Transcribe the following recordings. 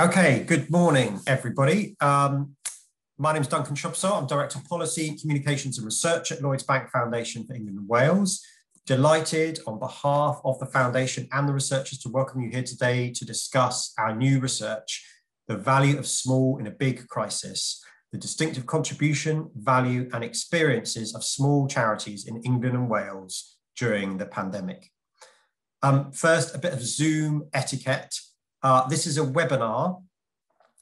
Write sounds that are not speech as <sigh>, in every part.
Okay, good morning, everybody. Um, my name is Duncan Shrubsole. I'm Director of Policy, Communications and Research at Lloyds Bank Foundation for England and Wales. Delighted on behalf of the Foundation and the researchers to welcome you here today to discuss our new research, The Value of Small in a Big Crisis, the distinctive contribution, value and experiences of small charities in England and Wales during the pandemic. Um, first, a bit of Zoom etiquette. Uh, this is a webinar,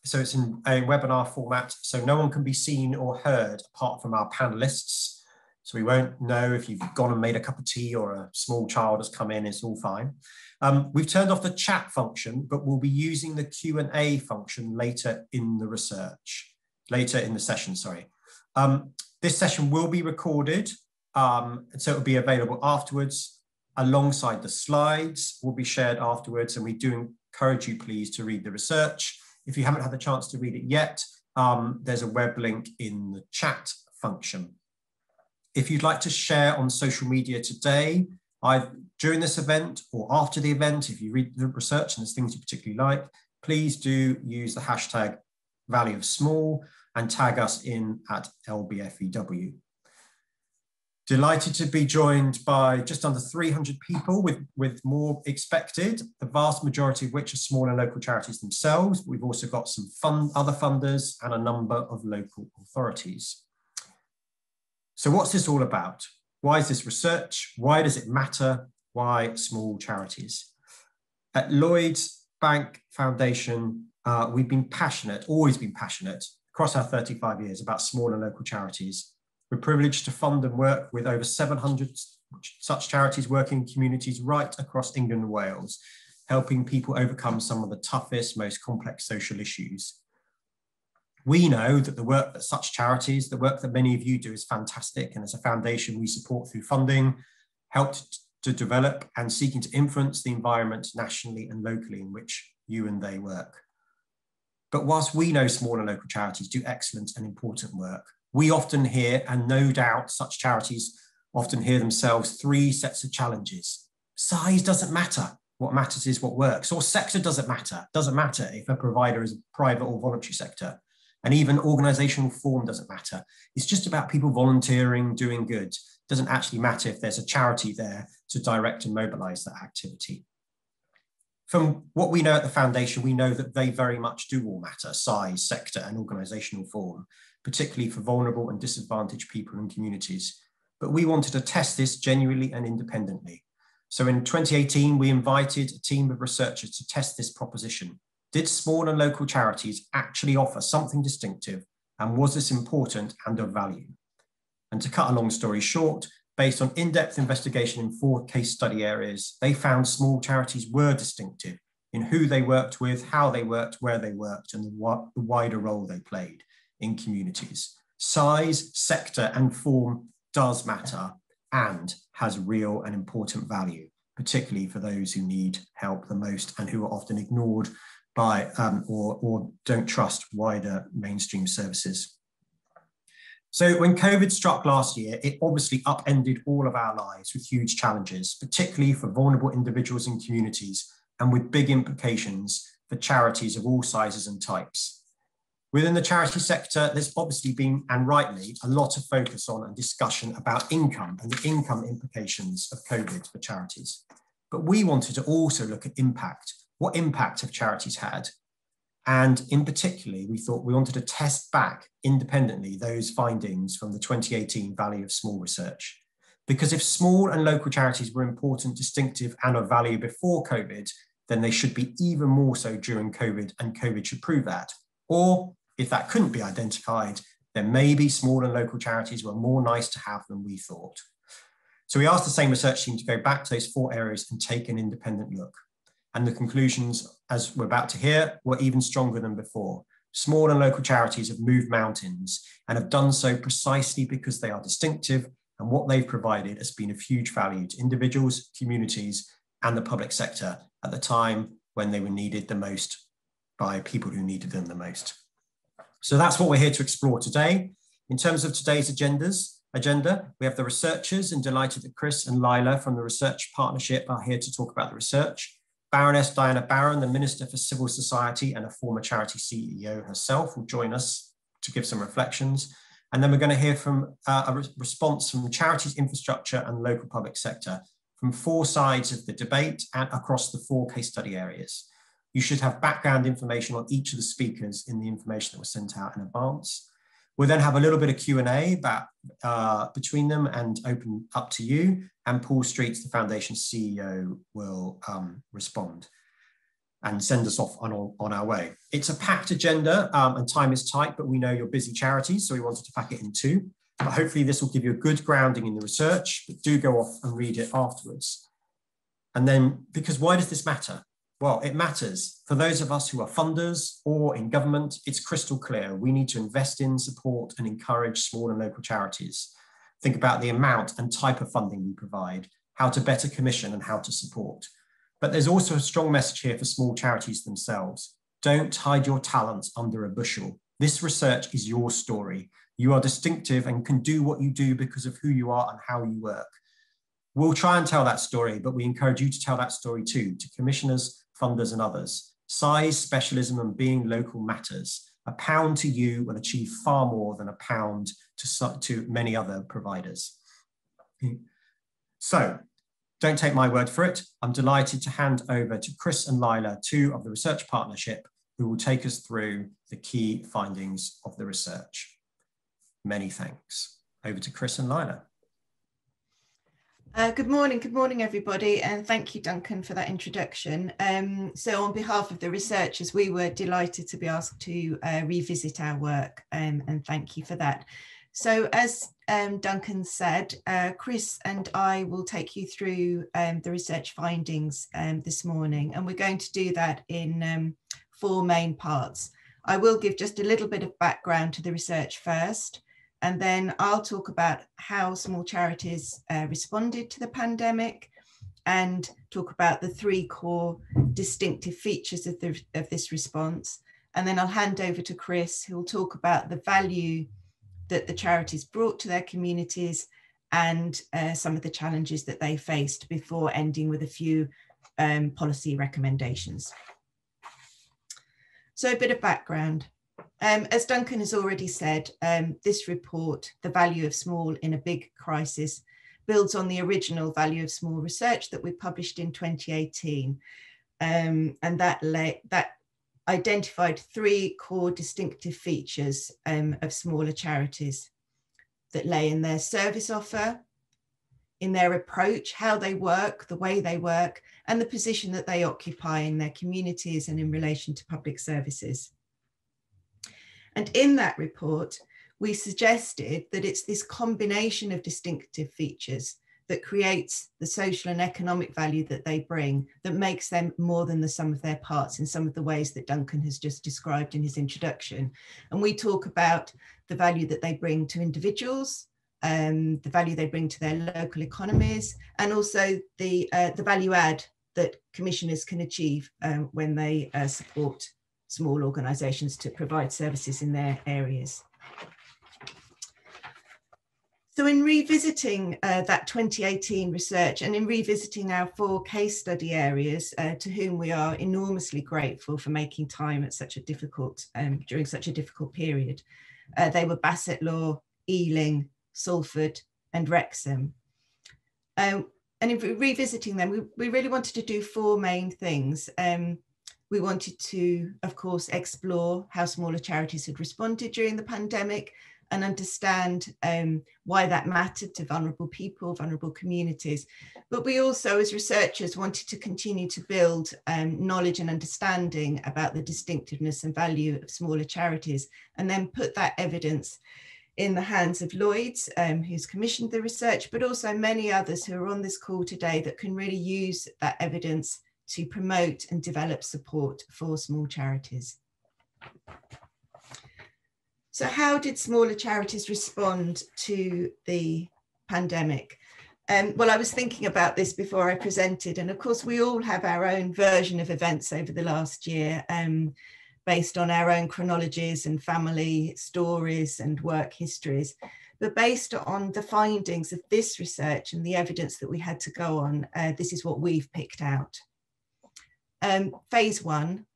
so it's in a webinar format, so no one can be seen or heard apart from our panelists. So we won't know if you've gone and made a cup of tea or a small child has come in, it's all fine. Um, we've turned off the chat function, but we'll be using the Q&A function later in the research, later in the session, sorry. Um, this session will be recorded, um, so it'll be available afterwards alongside the slides will be shared afterwards and we do encourage you please to read the research. If you haven't had the chance to read it yet, um, there's a web link in the chat function. If you'd like to share on social media today, during this event or after the event, if you read the research and there's things you particularly like, please do use the hashtag value of small and tag us in at LBFEW. Delighted to be joined by just under 300 people with, with more expected, the vast majority of which are small and local charities themselves. We've also got some fund, other funders and a number of local authorities. So what's this all about? Why is this research? Why does it matter? Why small charities? At Lloyds Bank Foundation, uh, we've been passionate, always been passionate, across our 35 years about small and local charities we're privileged to fund and work with over 700 such charities working in communities right across England and Wales, helping people overcome some of the toughest, most complex social issues. We know that the work that such charities, the work that many of you do is fantastic. And as a foundation, we support through funding, helped to develop and seeking to influence the environment nationally and locally in which you and they work. But whilst we know small and local charities do excellent and important work, we often hear, and no doubt such charities often hear themselves, three sets of challenges. Size doesn't matter. What matters is what works. Or sector doesn't matter. Doesn't matter if a provider is a private or voluntary sector. And even organizational form doesn't matter. It's just about people volunteering, doing good. Doesn't actually matter if there's a charity there to direct and mobilize that activity. From what we know at the foundation, we know that they very much do all matter, size, sector, and organizational form particularly for vulnerable and disadvantaged people and communities. But we wanted to test this genuinely and independently. So in 2018, we invited a team of researchers to test this proposition. Did small and local charities actually offer something distinctive? And was this important and of value? And to cut a long story short, based on in-depth investigation in four case study areas, they found small charities were distinctive in who they worked with, how they worked, where they worked, and the, the wider role they played in communities. Size, sector, and form does matter and has real and important value, particularly for those who need help the most and who are often ignored by um, or, or don't trust wider mainstream services. So when COVID struck last year, it obviously upended all of our lives with huge challenges, particularly for vulnerable individuals and communities, and with big implications for charities of all sizes and types. Within the charity sector, there's obviously been, and rightly, a lot of focus on and discussion about income and the income implications of COVID for charities. But we wanted to also look at impact. What impact have charities had? And in particular, we thought we wanted to test back independently those findings from the 2018 Value of Small research. Because if small and local charities were important, distinctive, and of value before COVID, then they should be even more so during COVID, and COVID should prove that. Or if that couldn't be identified, then maybe small and local charities were more nice to have than we thought. So we asked the same research team to go back to those four areas and take an independent look. And the conclusions, as we're about to hear, were even stronger than before. Small and local charities have moved mountains and have done so precisely because they are distinctive and what they've provided has been of huge value to individuals, communities, and the public sector at the time when they were needed the most by people who needed them the most. So that's what we're here to explore today. In terms of today's agendas, agenda, we have the researchers and delighted that Chris and Leila from the Research Partnership are here to talk about the research. Baroness Diana Barran, the Minister for Civil Society and a former charity CEO herself, will join us to give some reflections. And then we're going to hear from uh, a re response from charities, infrastructure and local public sector from four sides of the debate and across the four case study areas. You should have background information on each of the speakers in the information that was sent out in advance. We'll then have a little bit of Q&A about, uh, between them and open up to you. And Paul Streets, the foundation CEO, will um, respond and send us off on, on our way. It's a packed agenda um, and time is tight, but we know you're busy charities, so we wanted to pack it in two. But hopefully this will give you a good grounding in the research, but do go off and read it afterwards. And then, because why does this matter? Well, it matters. For those of us who are funders or in government, it's crystal clear. We need to invest in, support and encourage small and local charities. Think about the amount and type of funding we provide, how to better commission and how to support. But there's also a strong message here for small charities themselves. Don't hide your talents under a bushel. This research is your story. You are distinctive and can do what you do because of who you are and how you work. We'll try and tell that story, but we encourage you to tell that story too, to commissioners, funders and others. Size, specialism and being local matters. A pound to you will achieve far more than a pound to, to many other providers. So don't take my word for it. I'm delighted to hand over to Chris and Leila, two of the research partnership, who will take us through the key findings of the research. Many thanks. Over to Chris and Leila. Uh, good morning, good morning, everybody, and thank you, Duncan, for that introduction. Um, so, on behalf of the researchers, we were delighted to be asked to uh, revisit our work, um, and thank you for that. So, as um, Duncan said, uh, Chris and I will take you through um, the research findings um, this morning, and we're going to do that in um, four main parts. I will give just a little bit of background to the research first. And then I'll talk about how small charities uh, responded to the pandemic and talk about the three core distinctive features of, the, of this response. And then I'll hand over to Chris, who will talk about the value that the charities brought to their communities and uh, some of the challenges that they faced before ending with a few um, policy recommendations. So a bit of background. Um, as Duncan has already said, um, this report, The Value of Small in a Big Crisis, builds on the original Value of Small research that we published in 2018. Um, and that, that identified three core distinctive features um, of smaller charities that lay in their service offer, in their approach, how they work, the way they work, and the position that they occupy in their communities and in relation to public services. And in that report, we suggested that it's this combination of distinctive features that creates the social and economic value that they bring that makes them more than the sum of their parts in some of the ways that Duncan has just described in his introduction. And we talk about the value that they bring to individuals, um, the value they bring to their local economies, and also the, uh, the value add that commissioners can achieve um, when they uh, support small organisations to provide services in their areas. So in revisiting uh, that 2018 research and in revisiting our four case study areas, uh, to whom we are enormously grateful for making time at such a difficult, um, during such a difficult period, uh, they were Bassetlaw, Ealing, Salford and Wrexham. Um, and in revisiting them, we, we really wanted to do four main things. Um, we wanted to, of course, explore how smaller charities had responded during the pandemic and understand um, why that mattered to vulnerable people, vulnerable communities. But we also, as researchers, wanted to continue to build um, knowledge and understanding about the distinctiveness and value of smaller charities, and then put that evidence in the hands of Lloyds, um, who's commissioned the research, but also many others who are on this call today that can really use that evidence to promote and develop support for small charities. So how did smaller charities respond to the pandemic? Um, well, I was thinking about this before I presented, and of course, we all have our own version of events over the last year, um, based on our own chronologies and family stories and work histories. But based on the findings of this research and the evidence that we had to go on, uh, this is what we've picked out. Um, phase one,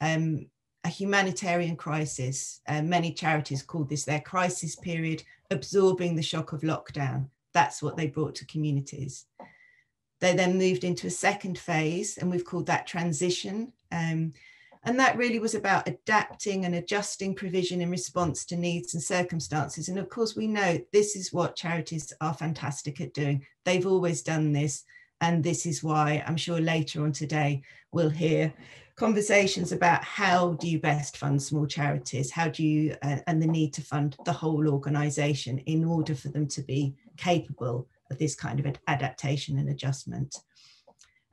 um, a humanitarian crisis. Uh, many charities called this their crisis period, absorbing the shock of lockdown. That's what they brought to communities. They then moved into a second phase, and we've called that transition. Um, and that really was about adapting and adjusting provision in response to needs and circumstances. And of course, we know this is what charities are fantastic at doing. They've always done this. And this is why I'm sure later on today we'll hear conversations about how do you best fund small charities? How do you, uh, and the need to fund the whole organization in order for them to be capable of this kind of adaptation and adjustment.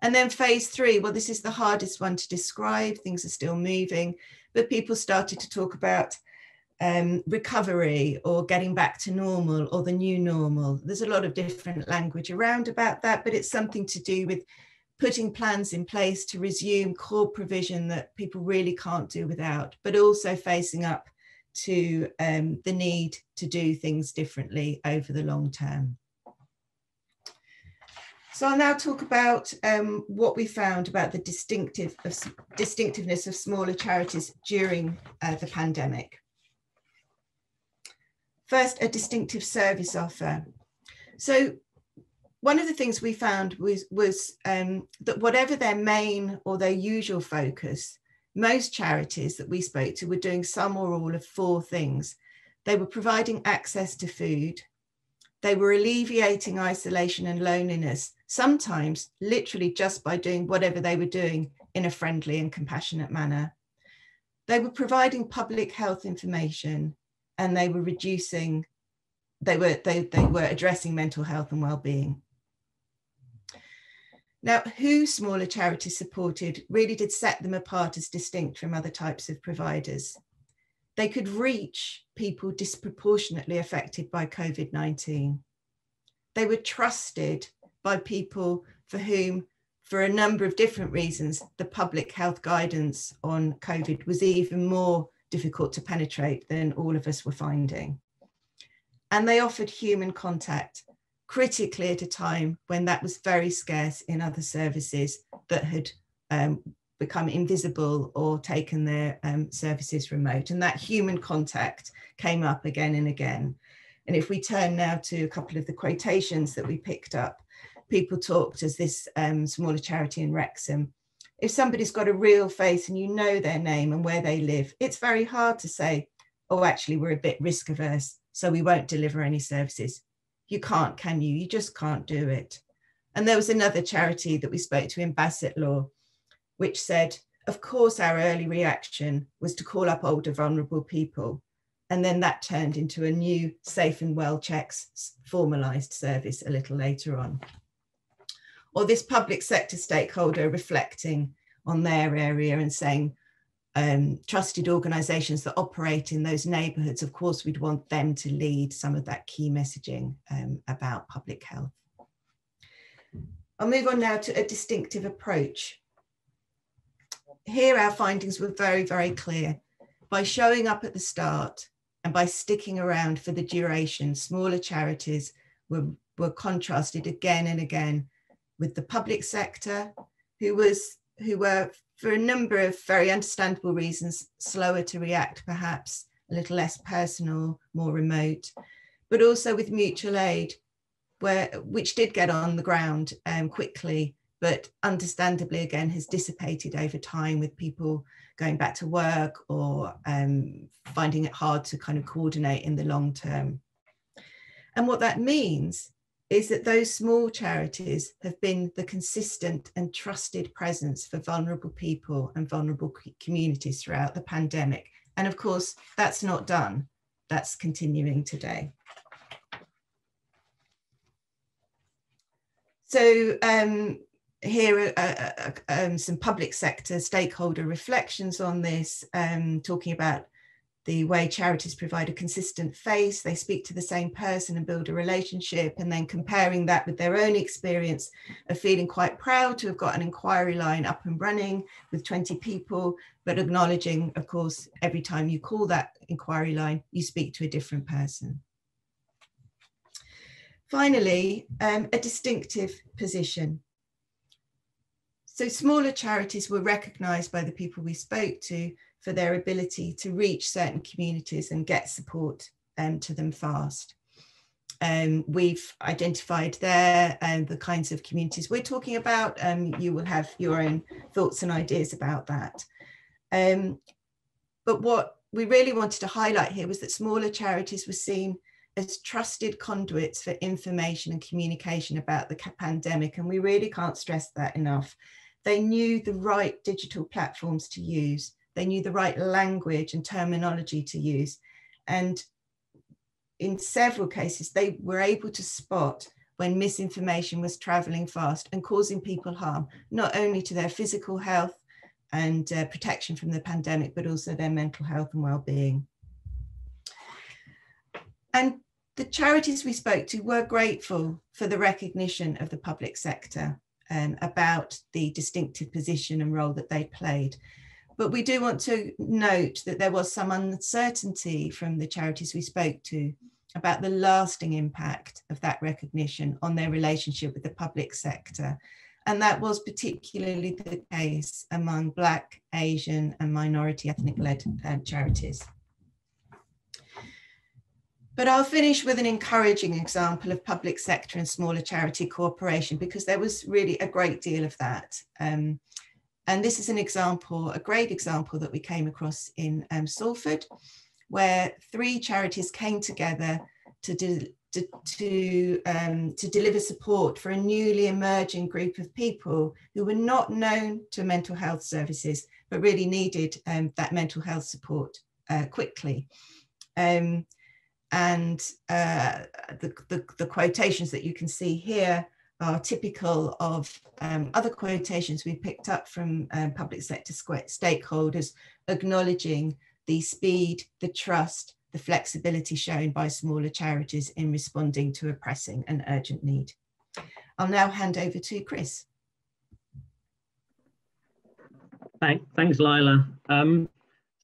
And then phase three, well, this is the hardest one to describe. Things are still moving, but people started to talk about um, recovery or getting back to normal or the new normal. There's a lot of different language around about that, but it's something to do with putting plans in place to resume core provision that people really can't do without, but also facing up to um, the need to do things differently over the long term. So I'll now talk about um, what we found about the distinctive of, distinctiveness of smaller charities during uh, the pandemic. First, a distinctive service offer. So one of the things we found was, was um, that whatever their main or their usual focus, most charities that we spoke to were doing some or all of four things. They were providing access to food, they were alleviating isolation and loneliness, sometimes literally just by doing whatever they were doing in a friendly and compassionate manner. They were providing public health information and they were reducing, they were, they, they were addressing mental health and well-being. Now, who smaller charities supported really did set them apart as distinct from other types of providers they could reach people disproportionately affected by COVID 19. They were trusted by people for whom, for a number of different reasons, the public health guidance on COVID was even more difficult to penetrate than all of us were finding. And they offered human contact, critically at a time when that was very scarce in other services that had um, become invisible or taken their um, services remote. And that human contact came up again and again. And if we turn now to a couple of the quotations that we picked up, people talked as this um, smaller charity in Wrexham. If somebody's got a real face and you know their name and where they live, it's very hard to say, oh, actually, we're a bit risk averse, so we won't deliver any services. You can't, can you? You just can't do it. And there was another charity that we spoke to in Bassetlaw, which said, of course, our early reaction was to call up older, vulnerable people. And then that turned into a new safe and well checks formalized service a little later on. Or this public sector stakeholder reflecting on their area and saying, um, trusted organisations that operate in those neighbourhoods, of course, we'd want them to lead some of that key messaging um, about public health. I'll move on now to a distinctive approach here our findings were very, very clear. By showing up at the start and by sticking around for the duration, smaller charities were, were contrasted again and again with the public sector, who was who were, for a number of very understandable reasons, slower to react, perhaps a little less personal, more remote, but also with mutual aid, where which did get on the ground um, quickly but understandably again has dissipated over time with people going back to work or um, finding it hard to kind of coordinate in the long term. And what that means is that those small charities have been the consistent and trusted presence for vulnerable people and vulnerable communities throughout the pandemic. And of course, that's not done. That's continuing today. So um, here are uh, uh, um, some public sector stakeholder reflections on this, um, talking about the way charities provide a consistent face, they speak to the same person and build a relationship, and then comparing that with their own experience of feeling quite proud to have got an inquiry line up and running with 20 people, but acknowledging, of course, every time you call that inquiry line, you speak to a different person. Finally, um, a distinctive position. So smaller charities were recognised by the people we spoke to for their ability to reach certain communities and get support um, to them fast. Um, we've identified there um, the kinds of communities we're talking about. Um, you will have your own thoughts and ideas about that. Um, but what we really wanted to highlight here was that smaller charities were seen as trusted conduits for information and communication about the pandemic. And we really can't stress that enough. They knew the right digital platforms to use. They knew the right language and terminology to use. And in several cases, they were able to spot when misinformation was traveling fast and causing people harm, not only to their physical health and uh, protection from the pandemic, but also their mental health and well-being. And the charities we spoke to were grateful for the recognition of the public sector um, about the distinctive position and role that they played. But we do want to note that there was some uncertainty from the charities we spoke to about the lasting impact of that recognition on their relationship with the public sector. And that was particularly the case among Black, Asian, and minority ethnic led uh, charities. But I'll finish with an encouraging example of public sector and smaller charity cooperation because there was really a great deal of that. Um, and this is an example, a great example that we came across in um, Salford, where three charities came together to, de to, to, um, to deliver support for a newly emerging group of people who were not known to mental health services, but really needed um, that mental health support uh, quickly. Um, and uh, the, the, the, quotations that you can see here are typical of um, other quotations we picked up from um, public sector stakeholders acknowledging the speed, the trust, the flexibility shown by smaller charities in responding to a pressing and urgent need. I'll now hand over to Chris. Thanks, Leila. Um,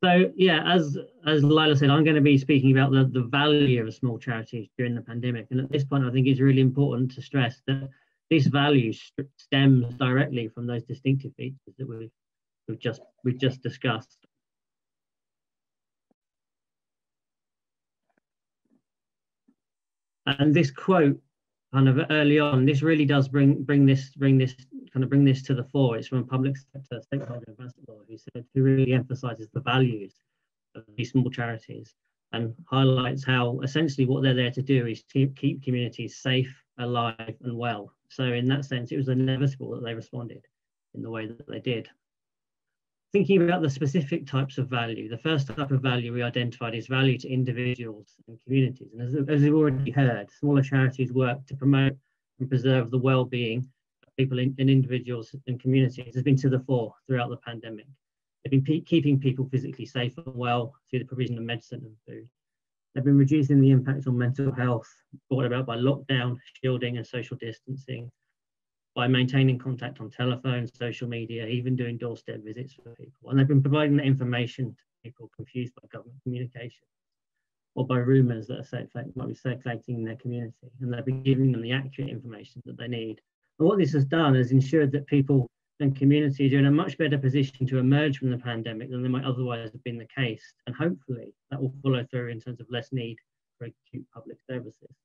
so yeah, as as Leila said, I'm going to be speaking about the, the value of small charities during the pandemic. And at this point, I think it's really important to stress that this value stems directly from those distinctive features that we've, we've just we've just discussed. And this quote kind of early on, this really does bring bring this bring this kind of bring this to the fore. It's from a public sector stakeholder ambassador who said who really emphasizes the values of these small charities and highlights how essentially what they're there to do is to keep communities safe, alive, and well. So in that sense, it was inevitable that they responded in the way that they did thinking about the specific types of value, the first type of value we identified is value to individuals and communities. And as, as we've already heard, smaller charities work to promote and preserve the well-being of people in, in individuals and communities has been to the fore throughout the pandemic. They've been keeping people physically safe and well through the provision of medicine and food. They've been reducing the impact on mental health brought about by lockdown, shielding and social distancing, by maintaining contact on telephone, social media, even doing doorstep visits for people. And they've been providing that information to people confused by government communication or by rumours that are might be circulating in their community. And they've been giving them the accurate information that they need. And what this has done is ensured that people and communities are in a much better position to emerge from the pandemic than they might otherwise have been the case. And hopefully that will follow through in terms of less need for acute public services.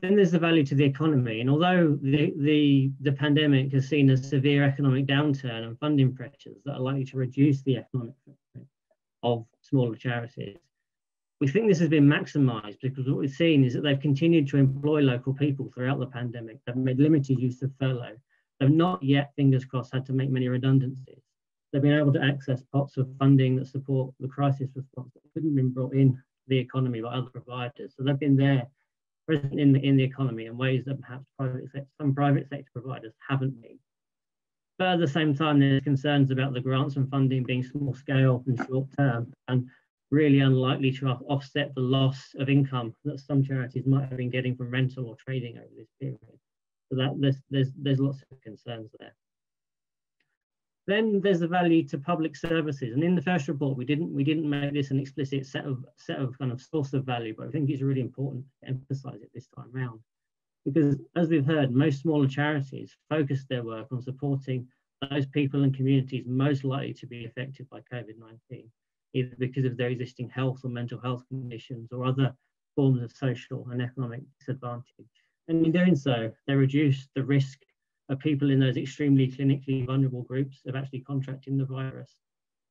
Then there's the value to the economy. And although the, the, the pandemic has seen a severe economic downturn and funding pressures that are likely to reduce the economic footprint of smaller charities, we think this has been maximised because what we've seen is that they've continued to employ local people throughout the pandemic. They've made limited use of furlough. They've not yet, fingers crossed, had to make many redundancies. They've been able to access pots of funding that support the crisis response that couldn't have been brought in the economy by other providers. So they've been there present in the, in the economy in ways that perhaps private sector, some private sector providers haven't been. But at the same time, there's concerns about the grants and funding being small scale and short term and really unlikely to offset the loss of income that some charities might have been getting from rental or trading over this period. So that there's, there's, there's lots of concerns there. Then there's the value to public services. And in the first report, we didn't we didn't make this an explicit set of set of kind of source of value, but I think it's really important to emphasize it this time around. Because as we've heard, most smaller charities focus their work on supporting those people and communities most likely to be affected by COVID-19, either because of their existing health or mental health conditions or other forms of social and economic disadvantage. And in doing so, they reduce the risk of people in those extremely clinically vulnerable groups of actually contracting the virus.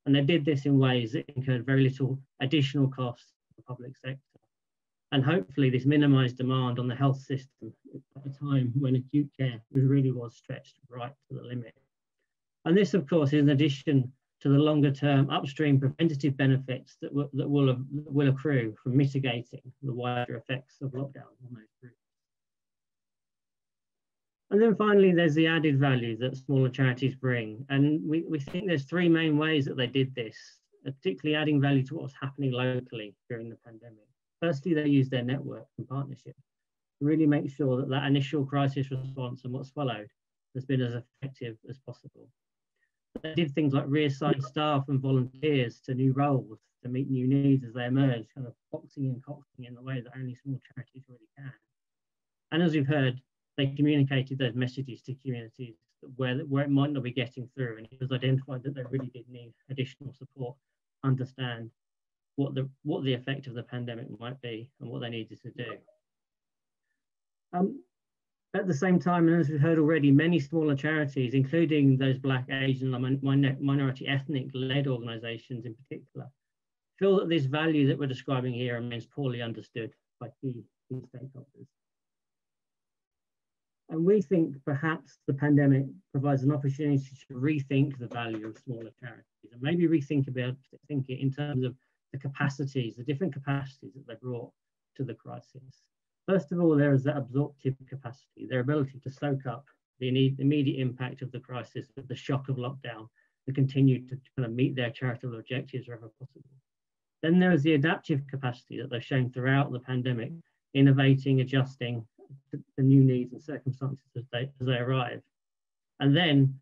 And they did this in ways that incurred very little additional costs for the public sector. And hopefully this minimized demand on the health system at a time when acute care really was stretched right to the limit. And this, of course, is in addition to the longer term upstream preventative benefits that, will, that will accrue from mitigating the wider effects of lockdown on those groups. And then finally, there's the added value that smaller charities bring. And we, we think there's three main ways that they did this, uh, particularly adding value to what's happening locally during the pandemic. Firstly, they use their network and partnership to really make sure that that initial crisis response and what's followed has been as effective as possible. They did things like reassign staff and volunteers to new roles to meet new needs as they emerge, kind of boxing and coxing in the way that only small charities really can. And as we've heard, they communicated those messages to communities where, where it might not be getting through. And it was identified that they really did need additional support, understand what the, what the effect of the pandemic might be and what they needed to do. Um, at the same time, and as we've heard already, many smaller charities, including those Black, Asian, and minority ethnic led organisations in particular, feel that this value that we're describing here remains poorly understood by key, key stakeholders. And we think perhaps the pandemic provides an opportunity to rethink the value of smaller charities and maybe rethink about think it in terms of the capacities, the different capacities that they brought to the crisis. First of all, there is that absorptive capacity, their ability to soak up the immediate impact of the crisis, the shock of lockdown, and continue to kind of meet their charitable objectives wherever possible. Then there is the adaptive capacity that they've shown throughout the pandemic, innovating, adjusting, the new needs and circumstances as they, as they arrive. And then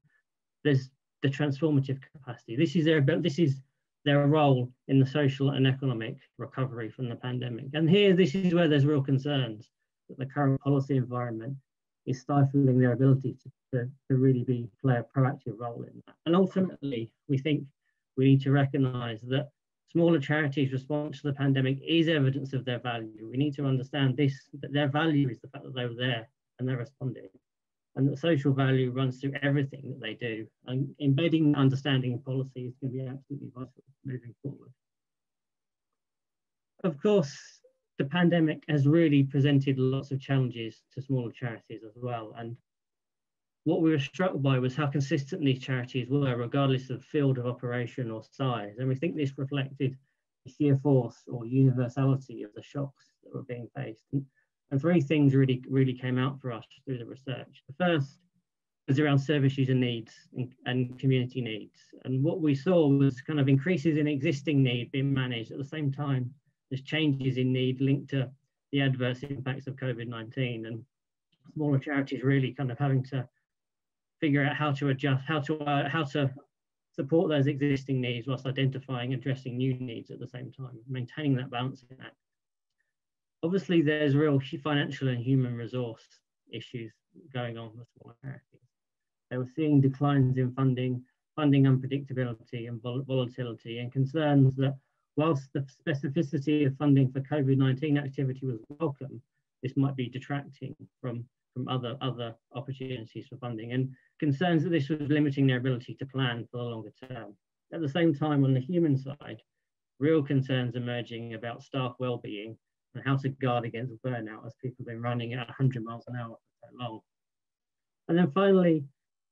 there's the transformative capacity. This is their this is their role in the social and economic recovery from the pandemic. And here, this is where there's real concerns that the current policy environment is stifling their ability to, to, to really be play a proactive role in that. And ultimately, we think we need to recognize that smaller charities' response to the pandemic is evidence of their value. We need to understand this, that their value is the fact that they were there and they're responding. And that social value runs through everything that they do. And embedding understanding in policy is going to be absolutely vital moving forward. Of course, the pandemic has really presented lots of challenges to smaller charities as well. And what we were struck by was how consistently charities were, regardless of field of operation or size. And we think this reflected the sheer force or universality of the shocks that were being faced. And, and three things really, really came out for us through the research. The first was around service user needs and, and community needs. And what we saw was kind of increases in existing need being managed at the same time as changes in need linked to the adverse impacts of COVID-19 and smaller charities really kind of having to figure out how to adjust, how to uh, how to support those existing needs whilst identifying addressing new needs at the same time, maintaining that balancing act. Obviously, there's real financial and human resource issues going on with smaller charities. They were seeing declines in funding, funding unpredictability and vol volatility, and concerns that whilst the specificity of funding for COVID-19 activity was welcome, this might be detracting from from other other opportunities for funding and concerns that this was limiting their ability to plan for the longer term. At the same time, on the human side, real concerns emerging about staff well-being and how to guard against burnout as people have been running at 100 miles an hour for so long. And then finally,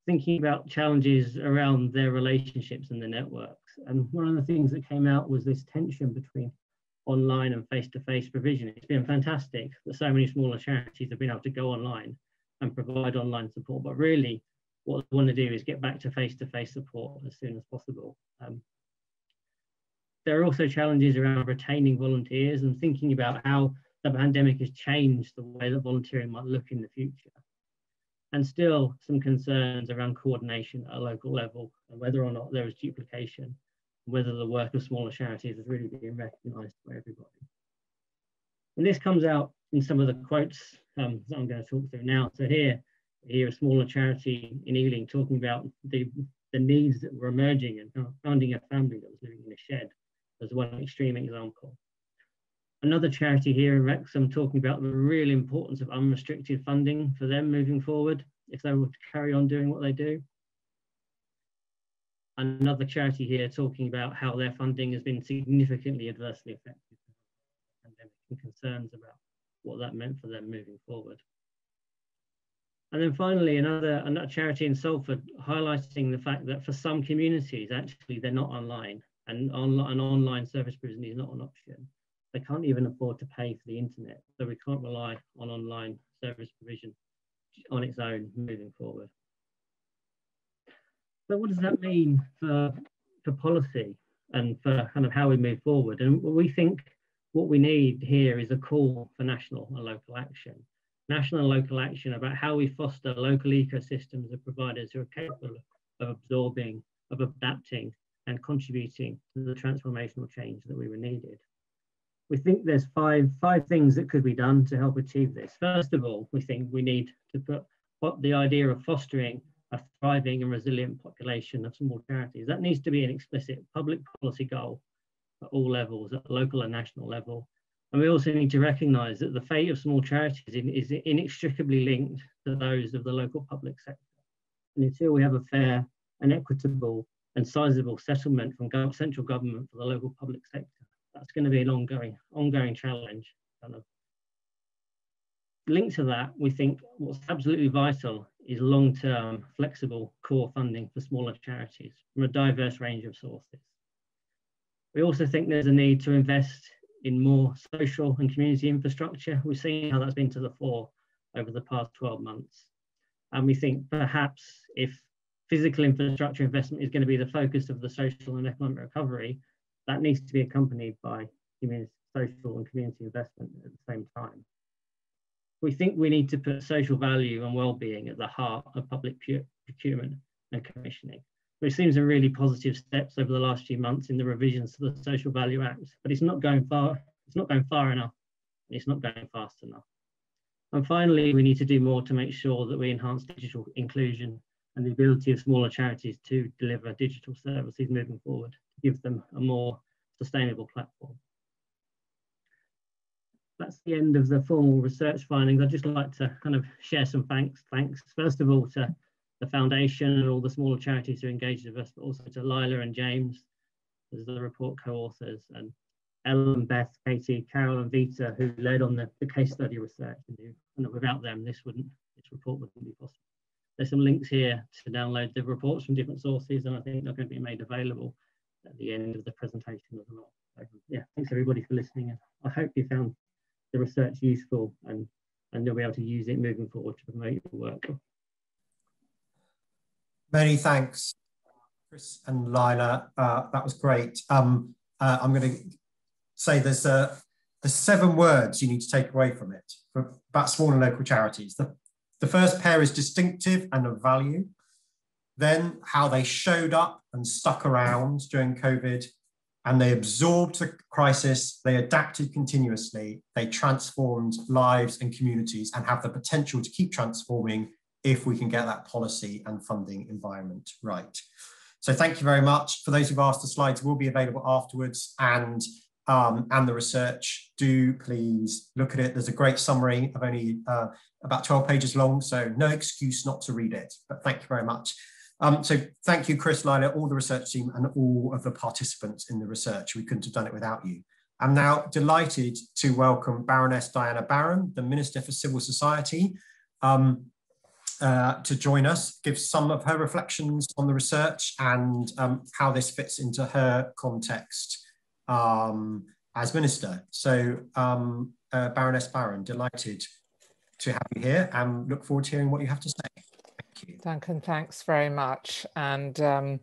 thinking about challenges around their relationships and the networks. And one of the things that came out was this tension between online and face-to-face provision. It's been fantastic that so many smaller charities have been able to go online and provide online support, but really what they want to do is get back to face-to-face support as soon as possible. Um, there are also challenges around retaining volunteers and thinking about how the pandemic has changed the way that volunteering might look in the future. And still some concerns around coordination at a local level and whether or not there is duplication whether the work of smaller charities is really being recognised by everybody. And this comes out in some of the quotes um, that I'm going to talk through now. So here, here a smaller charity in Ealing talking about the, the needs that were emerging and founding a family that was living in a shed as one extreme example. Another charity here in Wrexham talking about the real importance of unrestricted funding for them moving forward if they were to carry on doing what they do. Another charity here talking about how their funding has been significantly adversely affected by the pandemic and concerns about what that meant for them moving forward. And then finally, another, another charity in Salford highlighting the fact that for some communities, actually, they're not online and on, an online service provision is not an option. They can't even afford to pay for the internet, so we can't rely on online service provision on its own moving forward. So what does that mean for, for policy and for kind of how we move forward? And we think what we need here is a call for national and local action. National and local action about how we foster local ecosystems of providers who are capable of absorbing, of adapting and contributing to the transformational change that we were needed. We think there's five, five things that could be done to help achieve this. First of all, we think we need to put what the idea of fostering a thriving and resilient population of small charities. That needs to be an explicit public policy goal at all levels, at local and national level. And we also need to recognise that the fate of small charities is inextricably linked to those of the local public sector. And until we have a fair and equitable and sizable settlement from central government for the local public sector. That's going to be an ongoing, ongoing challenge. Kind of. Linked to that, we think what's absolutely vital is long-term, flexible core funding for smaller charities from a diverse range of sources. We also think there's a need to invest in more social and community infrastructure. We've seen how that's been to the fore over the past 12 months. And we think perhaps if physical infrastructure investment is going to be the focus of the social and economic recovery, that needs to be accompanied by social and community investment at the same time. We think we need to put social value and well-being at the heart of public procurement and commissioning. We've seen some really positive steps over the last few months in the revisions to the Social Value Act, but it's not going far, it's not going far enough, and it's not going fast enough. And finally, we need to do more to make sure that we enhance digital inclusion and the ability of smaller charities to deliver digital services moving forward to give them a more sustainable platform. That's the end of the formal research findings. I'd just like to kind of share some thanks. Thanks, first of all, to the foundation and all the smaller charities who engaged with us, but also to Leila and James as the report co-authors, and Ellen, Beth, Katie, Carol, and Vita, who led on the, the case study research. And, without them, this wouldn't, this report wouldn't be possible. There's some links here to download the reports from different sources, and I think they're going to be made available at the end of the presentation as well. So, yeah, thanks everybody for listening. I hope you found the research useful and, and you'll be able to use it moving forward to promote your work. Many thanks, Chris and Leila. Uh, that was great. Um, uh, I'm going to say there's uh, the seven words you need to take away from it for, about small and local charities. The the first pair is distinctive and of value. Then how they showed up and stuck around during COVID and they absorbed the crisis, they adapted continuously, they transformed lives and communities and have the potential to keep transforming if we can get that policy and funding environment right. So thank you very much. For those who've asked, the slides will be available afterwards and um, and the research, do please look at it. There's a great summary of only uh, about 12 pages long, so no excuse not to read it, but thank you very much. Um, so thank you, Chris, Leila, all the research team and all of the participants in the research. We couldn't have done it without you. I'm now delighted to welcome Baroness Diana Barran, the Minister for Civil Society, um, uh, to join us, give some of her reflections on the research and um, how this fits into her context um, as minister. So um, uh, Baroness Barran, delighted to have you here and look forward to hearing what you have to say. Thank you. Duncan, thanks very much. And um,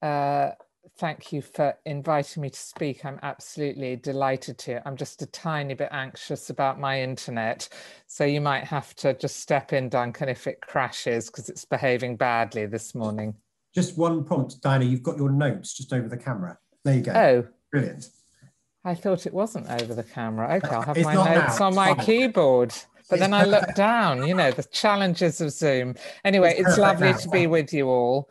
uh, thank you for inviting me to speak. I'm absolutely delighted to. I'm just a tiny bit anxious about my internet. So you might have to just step in, Duncan, if it crashes because it's behaving badly this morning. Just one prompt, Diana, you've got your notes just over the camera. There you go. Oh, Brilliant. I thought it wasn't over the camera. Okay, I'll have it's my notes now. on my Fine. keyboard. but then I look down, you know, the challenges of Zoom. Anyway, it's, it's lovely now. to be with you all.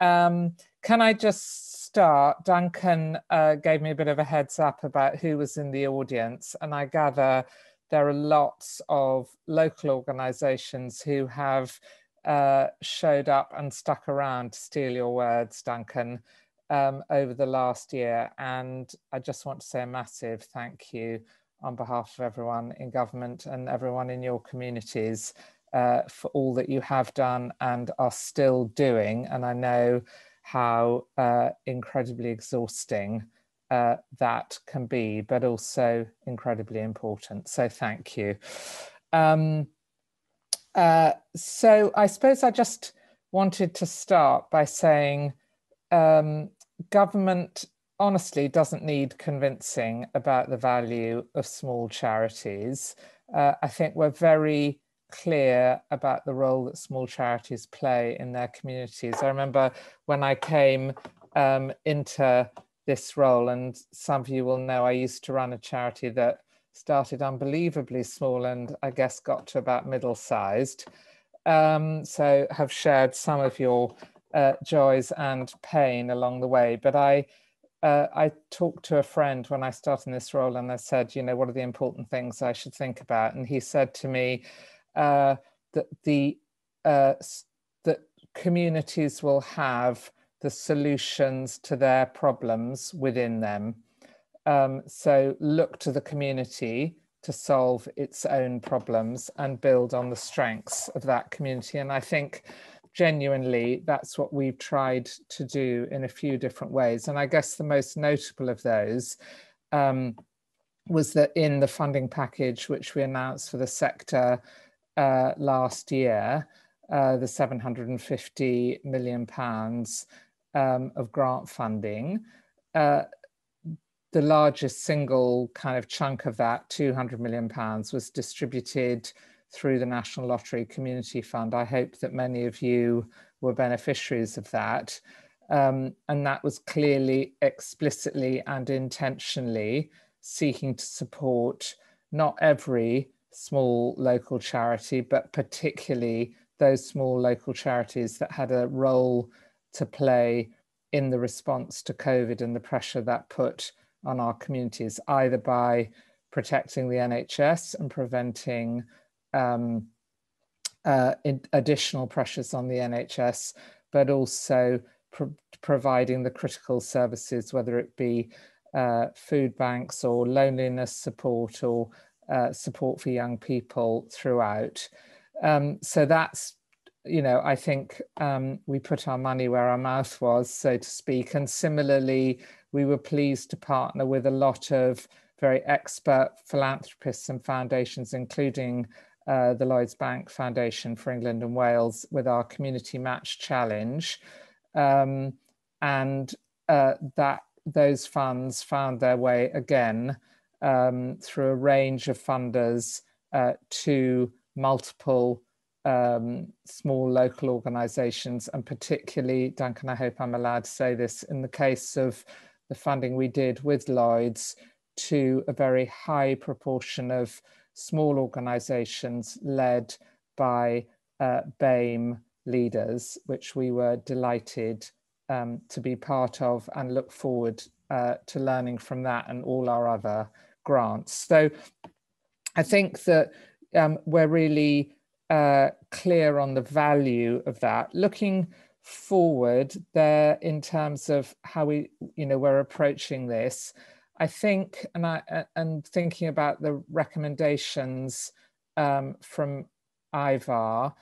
Um, can I just start? Duncan uh, gave me a bit of a heads up about who was in the audience, and I gather there are lots of local organisations who have uh, showed up and stuck around, to steal your words, Duncan, um, over the last year. And I just want to say a massive thank you on behalf of everyone in government and everyone in your communities uh, for all that you have done and are still doing. And I know how uh, incredibly exhausting uh, that can be, but also incredibly important. So thank you. Um, uh, so I suppose I just wanted to start by saying um, government honestly doesn't need convincing about the value of small charities. Uh, I think we're very clear about the role that small charities play in their communities. I remember when I came um, into this role, and some of you will know I used to run a charity that started unbelievably small and I guess got to about middle sized. Um, so have shared some of your uh, joys and pain along the way. But I, uh, I talked to a friend when I started in this role and I said, you know, what are the important things I should think about? And he said to me uh, that the uh, that communities will have the solutions to their problems within them. Um, so look to the community to solve its own problems and build on the strengths of that community. And I think genuinely that's what we've tried to do in a few different ways. And I guess the most notable of those um, was that in the funding package, which we announced for the sector uh, last year, uh, the 750 million pounds um, of grant funding, uh, the largest single kind of chunk of that, 200 million pounds, was distributed through the National Lottery Community Fund. I hope that many of you were beneficiaries of that. Um, and that was clearly, explicitly, and intentionally seeking to support not every small local charity, but particularly those small local charities that had a role to play in the response to COVID and the pressure that put on our communities, either by protecting the NHS and preventing um, uh, additional pressures on the NHS, but also pro providing the critical services, whether it be uh, food banks or loneliness support or uh, support for young people throughout. Um, so that's, you know, I think um, we put our money where our mouth was, so to speak. And similarly, we were pleased to partner with a lot of very expert philanthropists and foundations, including uh, the Lloyds Bank Foundation for England and Wales, with our Community Match Challenge. Um, and uh, that those funds found their way again um, through a range of funders uh, to multiple um, small local organisations, and particularly, Duncan, I hope I'm allowed to say this, in the case of the funding we did with Lloyds to a very high proportion of small organizations led by uh, BAME leaders, which we were delighted um, to be part of and look forward uh, to learning from that and all our other grants. So I think that um, we're really uh, clear on the value of that. Looking forward there in terms of how we, you know, we're approaching this. I think, and I and thinking about the recommendations um, from IVAR,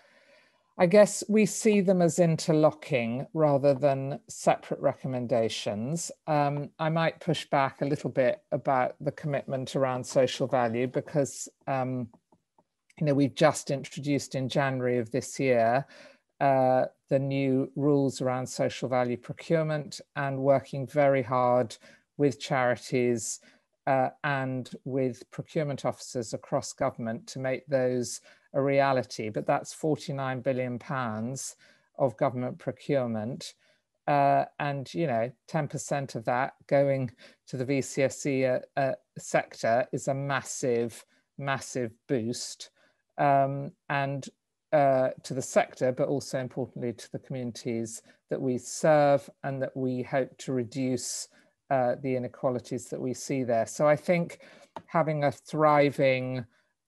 I guess we see them as interlocking rather than separate recommendations. Um, I might push back a little bit about the commitment around social value because, um, you know, we've just introduced in January of this year uh, the new rules around social value procurement and working very hard with charities uh, and with procurement officers across government to make those a reality. But that's 49 billion pounds of government procurement. Uh, and you know, 10% of that going to the VCSE uh, uh, sector is a massive, massive boost um, and uh, to the sector, but also importantly to the communities that we serve and that we hope to reduce uh, the inequalities that we see there. So I think having a thriving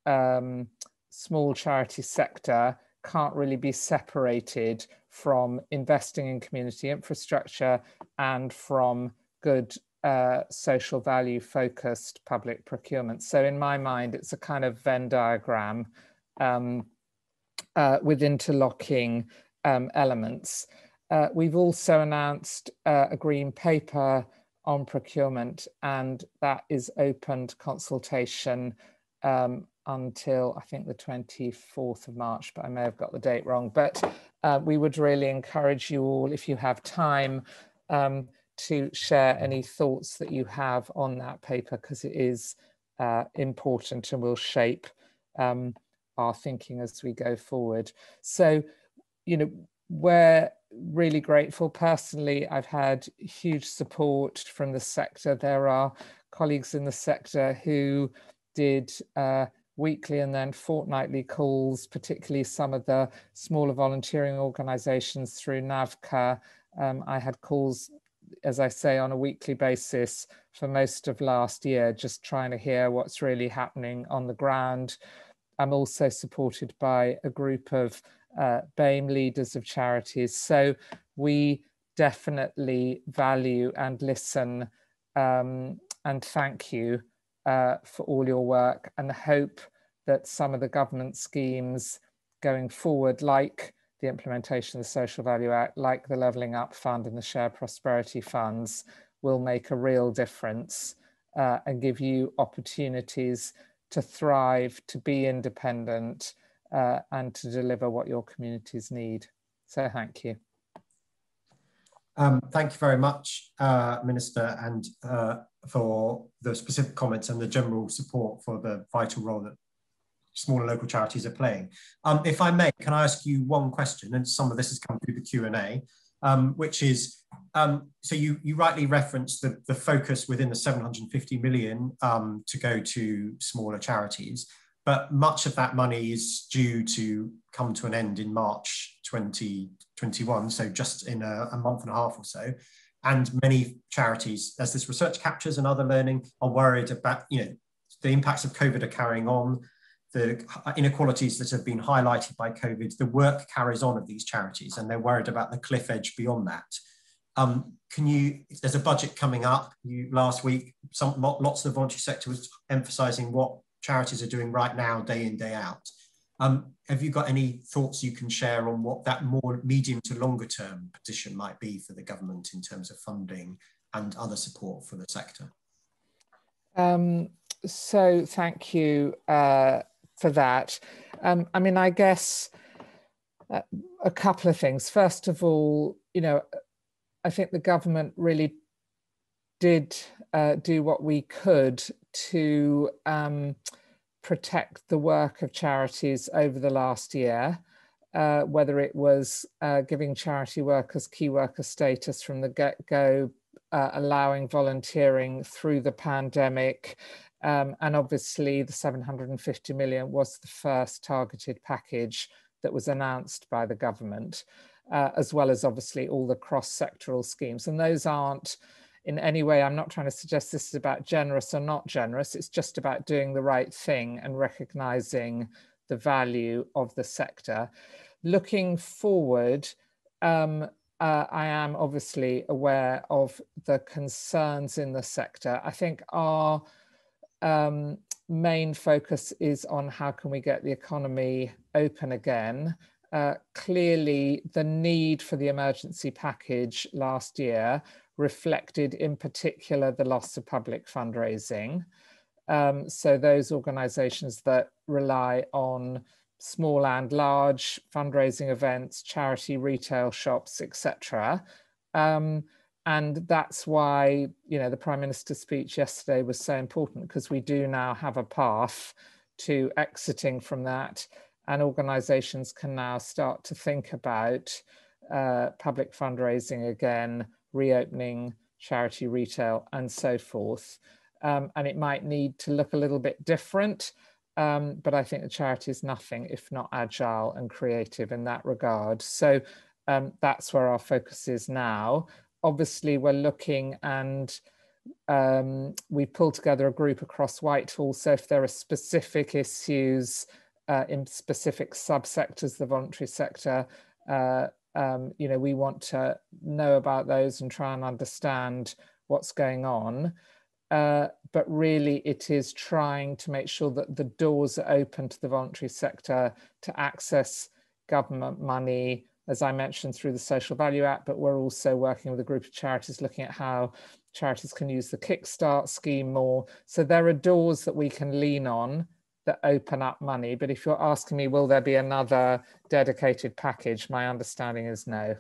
um, small charity sector can't really be separated from investing in community infrastructure and from good uh, social value focused public procurement. So in my mind, it's a kind of Venn diagram um, uh, with interlocking um, elements. Uh, we've also announced uh, a green paper on procurement and that is opened consultation um, until I think the 24th of March, but I may have got the date wrong. But uh, we would really encourage you all, if you have time, um, to share any thoughts that you have on that paper because it is uh, important and will shape um, our thinking as we go forward. So, you know, we're really grateful. Personally, I've had huge support from the sector. There are colleagues in the sector who did uh, weekly and then fortnightly calls, particularly some of the smaller volunteering organizations through NAVCA. Um, I had calls, as I say, on a weekly basis for most of last year, just trying to hear what's really happening on the ground. I'm also supported by a group of uh, BAME leaders of charities. So we definitely value and listen um, and thank you uh, for all your work and hope that some of the government schemes going forward, like the implementation of the Social Value Act, like the Levelling Up Fund and the Shared Prosperity Funds, will make a real difference uh, and give you opportunities to thrive, to be independent, uh, and to deliver what your communities need. So thank you. Um, thank you very much, uh, Minister, and uh, for the specific comments and the general support for the vital role that smaller local charities are playing. Um, if I may, can I ask you one question? And some of this has come through the Q&A, um, which is, um, so you, you rightly referenced the, the focus within the 750 million um, to go to smaller charities, but much of that money is due to come to an end in March 2021, so just in a, a month and a half or so. And many charities, as this research captures and other learning, are worried about, you know, the impacts of COVID are carrying on the inequalities that have been highlighted by COVID, the work carries on of these charities and they're worried about the cliff edge beyond that. Um, can you, there's a budget coming up. You last week, some lots of the voluntary sector was emphasizing what charities are doing right now, day in, day out. Um, have you got any thoughts you can share on what that more medium to longer term position might be for the government in terms of funding and other support for the sector? Um, so thank you. Uh, for that. Um, I mean, I guess uh, a couple of things. First of all, you know, I think the government really did uh, do what we could to um, protect the work of charities over the last year. Uh, whether it was uh, giving charity workers key worker status from the get go, uh, allowing volunteering through the pandemic, um, and obviously, the 750 million was the first targeted package that was announced by the government, uh, as well as obviously all the cross sectoral schemes. And those aren't in any way, I'm not trying to suggest this is about generous or not generous. It's just about doing the right thing and recognizing the value of the sector. Looking forward, um, uh, I am obviously aware of the concerns in the sector. I think our um, main focus is on how can we get the economy open again. Uh, clearly, the need for the emergency package last year reflected in particular the loss of public fundraising. Um, so those organizations that rely on small and large fundraising events, charity retail shops, etc. Um, and that's why you know the prime minister's speech yesterday was so important because we do now have a path to exiting from that and organizations can now start to think about uh, public fundraising again reopening charity retail and so forth um, and it might need to look a little bit different Um, but I think the charity is nothing if not agile and creative in that regard. So um, that's where our focus is now. Obviously, we're looking and um, we pulled together a group across Whitehall. So if there are specific issues uh, in specific subsectors, the voluntary sector, uh, um, you know, we want to know about those and try and understand what's going on. Uh, but really it is trying to make sure that the doors are open to the voluntary sector to access government money, as I mentioned, through the Social Value Act, but we're also working with a group of charities looking at how charities can use the Kickstart scheme more. So there are doors that we can lean on that open up money. But if you're asking me, will there be another dedicated package? My understanding is no.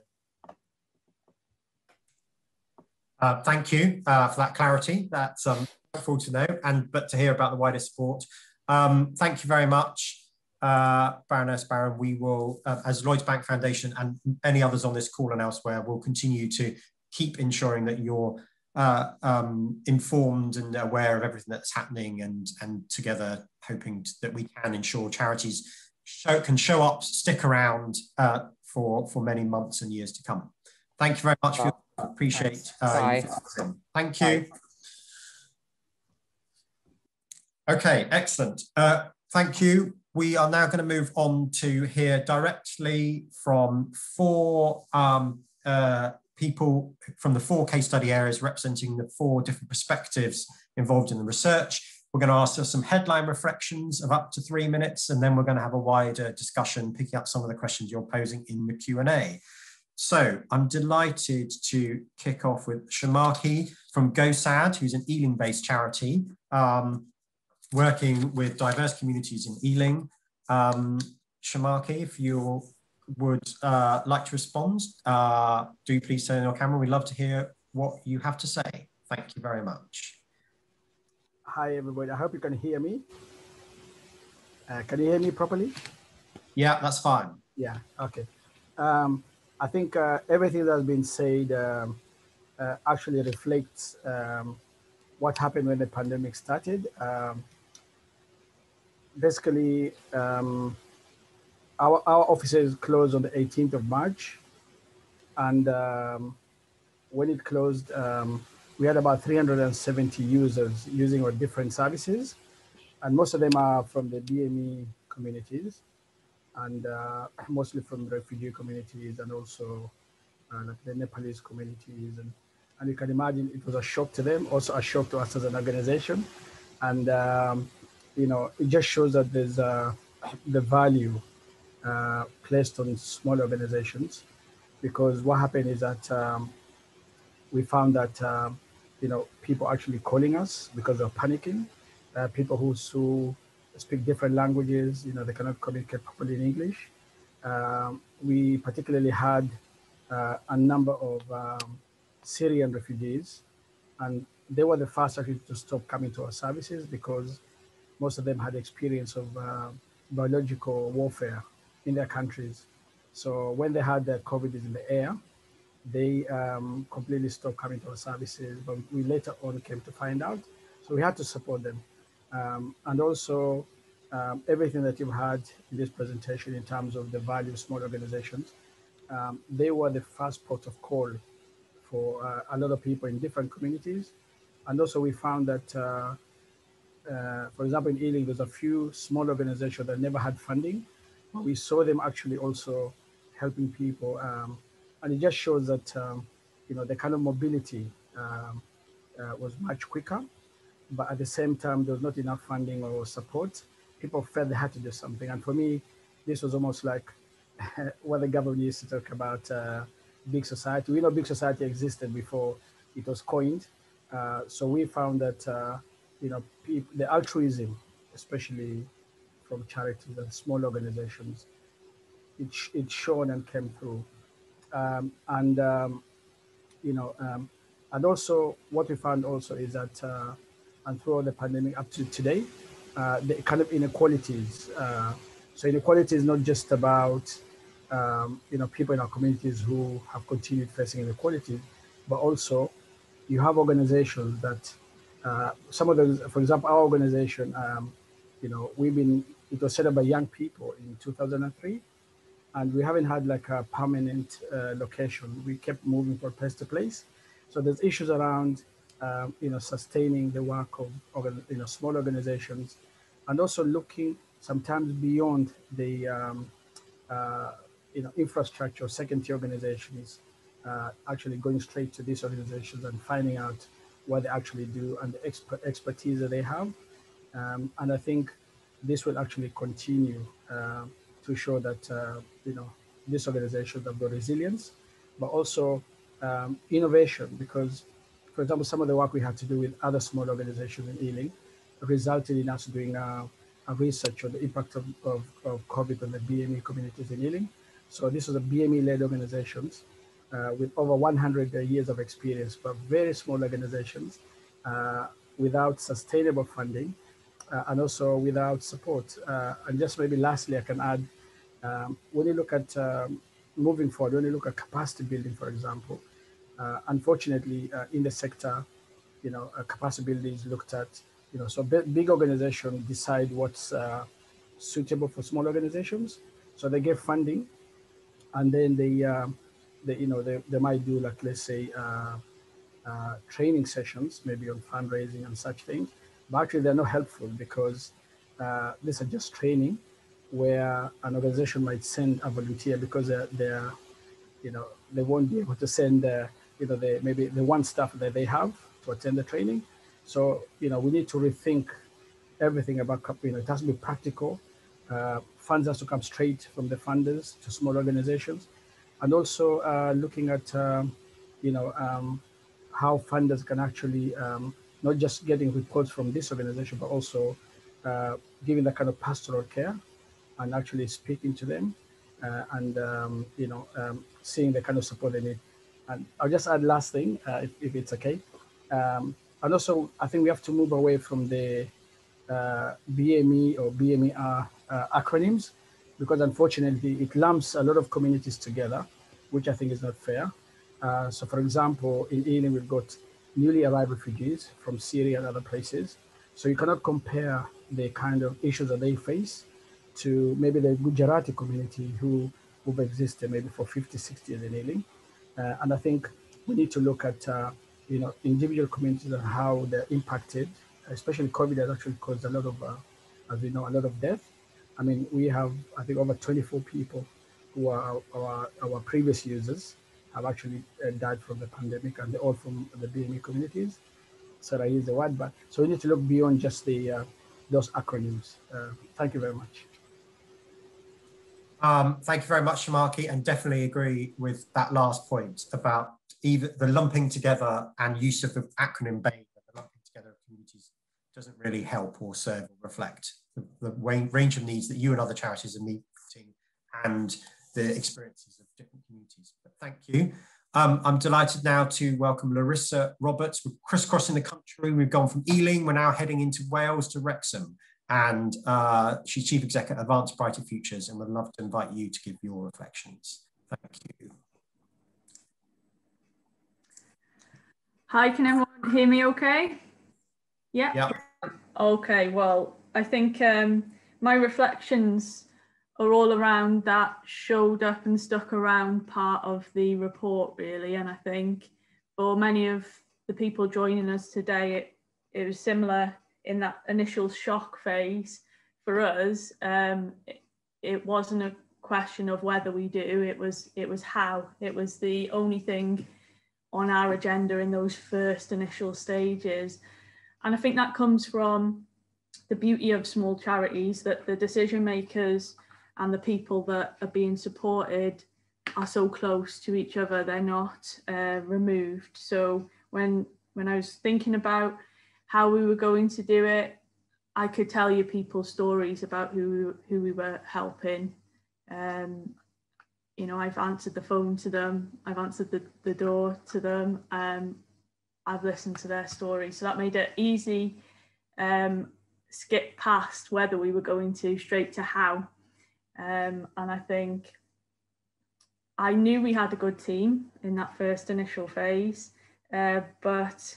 Uh, thank you uh, for that clarity. That's um, helpful to know, and but to hear about the wider support. Um, thank you very much, uh, Baroness Barran. We will, uh, as Lloyds Bank Foundation and any others on this call and elsewhere, will continue to keep ensuring that you're uh, um, informed and aware of everything that's happening, and and together hoping to, that we can ensure charities show, can show up, stick around uh, for for many months and years to come. Thank you very much for your Appreciate. Uh, thank you. Okay, excellent. Uh, thank you. We are now going to move on to hear directly from four um, uh, people from the four case study areas representing the four different perspectives involved in the research. We're going to ask some headline reflections of up to three minutes, and then we're going to have a wider discussion, picking up some of the questions you're posing in the Q&A. So I'm delighted to kick off with Sharmarke from GoSAD, who's an Ealing-based charity um, working with diverse communities in Ealing. Um, Sharmarke, if you would uh, like to respond, uh, do please turn on your camera. We'd love to hear what you have to say. Thank you very much. Hi, everybody. I hope you can hear me. Uh, can you hear me properly? Yeah, that's fine. Yeah, okay. Um, I think uh, everything that's been said um, uh, actually reflects um, what happened when the pandemic started. Um, basically, um, our, our offices closed on the 18th of March. And um, when it closed, um, we had about 370 users using our different services. And most of them are from the BME communities and uh, <clears throat> mostly from refugee communities and also uh, the Nepalese communities. And, and you can imagine it was a shock to them, also a shock to us as an organization. And, um, you know, it just shows that there's uh, <clears throat> the value uh, placed on small organizations because what happened is that um, we found that, um, you know, people actually calling us because they're panicking, uh, people who sue speak different languages, you know, they cannot communicate properly in English. Um, we particularly had uh, a number of um, Syrian refugees, and they were the first actually to stop coming to our services because most of them had experience of uh, biological warfare in their countries. So when they had the COVID is in the air, they um, completely stopped coming to our services, but we later on came to find out. So we had to support them. Um, and also um, everything that you've had in this presentation in terms of the value of small organizations, um, they were the first port of call for uh, a lot of people in different communities. And also we found that, uh, uh, for example, in Ealing, there's a few small organizations that never had funding. We saw them actually also helping people. Um, and it just shows that, um, you know, the kind of mobility um, uh, was much quicker but at the same time, there was not enough funding or support. People felt they had to do something. And for me, this was almost like <laughs> what the government used to talk about uh, big society. We know big society existed before it was coined. Uh, so we found that, uh, you know, the altruism, especially from charities and small organizations, it, it shone and came through. Um, and, um, you know, um, and also what we found also is that uh, and throughout the pandemic up to today, uh, the kind of inequalities. Uh, so inequality is not just about um, you know people in our communities who have continued facing inequality, but also you have organizations that uh, some of those, for example, our organization, um, you know, we've been, it was set up by young people in 2003, and we haven't had like a permanent uh, location. We kept moving from place to place. So there's issues around, um, you know, sustaining the work of, you know, small organizations, and also looking sometimes beyond the, um, uh, you know, infrastructure, second-tier organizations, uh, actually going straight to these organizations and finding out what they actually do and the exp expertise that they have. Um, and I think this will actually continue uh, to show that, uh, you know, these organizations have got resilience, but also um, innovation because, for example, some of the work we had to do with other small organizations in Ealing resulted in us doing a, a research on the impact of, of, of, COVID on the BME communities in Ealing. So this was a BME-led organizations uh, with over 100 years of experience, but very small organizations uh, without sustainable funding uh, and also without support. Uh, and just maybe lastly, I can add, um, when you look at um, moving forward, when you look at capacity building, for example, uh, unfortunately, uh, in the sector, you know, capacity building is looked at, you know, so big organizations decide what's suitable for small organizations. So they get funding and then they, um, they you know, they, they might do like, let's say, uh, uh, training sessions, maybe on fundraising and such things. But actually, they're not helpful because uh, these are just training where an organization might send a volunteer because they're, they're you know, they won't be able to send, uh, you know, the, maybe the one staff that they have to attend the training. So, you know, we need to rethink everything about, you know, it has to be practical. Uh, funds has to come straight from the funders to small organizations and also uh, looking at um, you know um, how funders can actually um, not just getting reports from this organization but also uh, giving that kind of pastoral care and actually speaking to them uh, and um, you know um, seeing the kind of support they need and i'll just add last thing uh, if, if, it's okay um, and also i think we have to move away from the uh, bme or bmer uh, acronyms because unfortunately it lumps a lot of communities together, which I think is not fair. Uh, so for example, in Ealing, we've got newly arrived refugees from Syria and other places. So you cannot compare the kind of issues that they face to maybe the Gujarati community who who've existed maybe for 50, 60 years in Ealing. Uh, and I think we need to look at, uh, you know, individual communities and how they're impacted, especially COVID has actually caused a lot of, uh, as we know, a lot of death. I mean, we have, I think, over 24 people who are our, our previous users have actually uh, died from the pandemic, and they're all from the BME communities. So I use the word, but so we need to look beyond just the uh, those acronyms. Uh, thank you very much. Um, thank you very much, Sharmarke, and definitely agree with that last point about either the lumping together and use of the acronym BAME, the lumping together of communities doesn't really help or serve or reflect the, the range of needs that you and other charities are meeting and the experiences of different communities. Thank you. Um, I'm delighted now to welcome Lorrisa Roberts. We're crisscrossing the country. We've gone from Ealing, we're now heading into Wales to Wrexham. And uh, she's Chief Executive at Advanced Brighter Futures and we'd love to invite you to give your reflections. Thank you. Hi, can everyone hear me okay? Yeah? Yeah. Okay, well, I think um, my reflections are all around that showed up and stuck around part of the report, really. And I think for many of the people joining us today, it, it was similar in that initial shock phase for us. Um, it, it wasn't a question of whether we do, it was, it was how. It was the only thing on our agenda in those first initial stages. And I think that comes from the beauty of small charities that the decision makers and the people that are being supported are so close to each other they're not uh, removed. So when when i was thinking about how we were going to do it i could tell you people's stories about who who we were helping. Um, you know i've answered the phone to them i've answered the, the door to them um, i've listened to their stories so that made it easy um, skip past whether we were going to straight to how. Um, and I think I knew we had a good team in that first initial phase, uh, but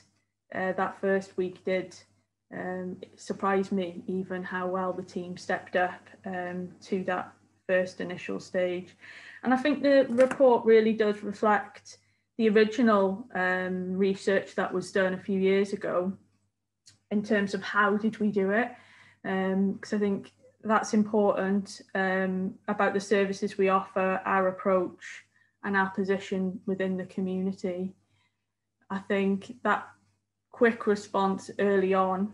uh, that first week did um, it surprised me even how well the team stepped up um, to that first initial stage. And I think the report really does reflect the original um, research that was done a few years ago in terms of how did we do it. Because um, I think that's important um, about the services we offer, our approach and our position within the community. I think that quick response early on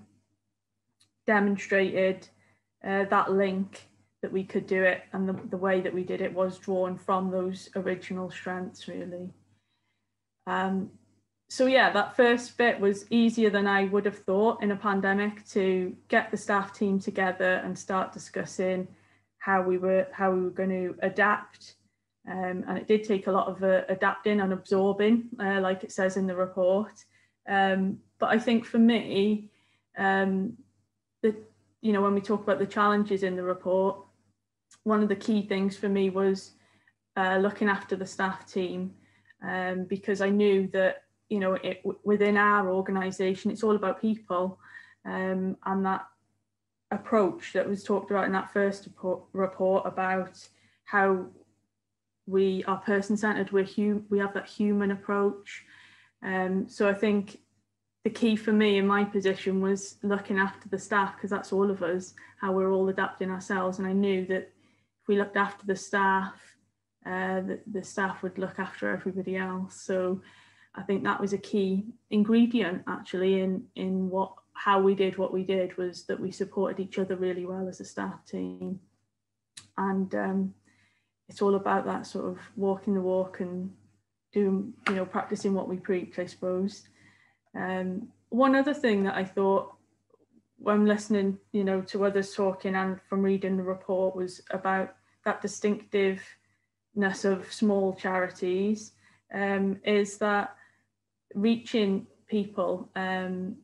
demonstrated uh, that link that we could do it and the, the way that we did it was drawn from those original strengths really. Um, so yeah, that first bit was easier than I would have thought in a pandemic to get the staff team together and start discussing how we were how we were going to adapt. Um, and it did take a lot of uh, adapting and absorbing, uh, like it says in the report. Um, but I think for me, um, the you know when we talk about the challenges in the report, one of the key things for me was uh, looking after the staff team um, because I knew that you know it, within our organisation it's all about people um, and that approach that was talked about in that first report, about how we are person centered we're hum- we have that human approach um, so I think the key for me in my position was looking after the staff because that's all of us how we're all adapting ourselves and I knew that if we looked after the staff, uh, the, the staff would look after everybody else. So I think that was a key ingredient actually in in what how we did what we did was that we supported each other really well as a staff team, and um, it's all about that sort of walking the walk and doing you know practicing what we preach, I suppose. Um, one other thing that I thought when listening, you know, to others talking and from reading the report was about that distinctiveness of small charities um, is that reaching people um,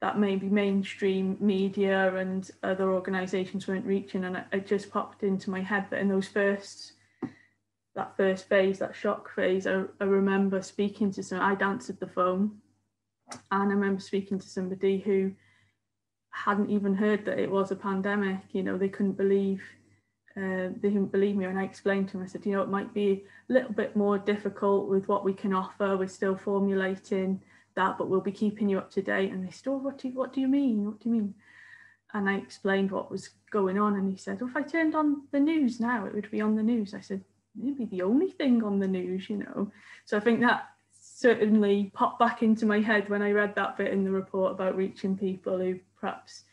that maybe mainstream media and other organisations weren't reaching. And it, just popped into my head that in those first that first phase, that shock phase, I, I remember speaking to some, I'd answered the phone and I remember speaking to somebody who hadn't even heard that it was a pandemic. You know, they couldn't believe uh, they didn't believe me and I explained to them, I said, you know, it might be a little bit more difficult with what we can offer. We're still formulating that, but we'll be keeping you up to date. And they said, oh, what do you, what do you mean? What do you mean? And I explained what was going on. And he said, well, if I turned on the news now, it would be on the news. I said, it'd be the only thing on the news, you know. So I think that certainly popped back into my head when I read that bit in the report about reaching people who perhaps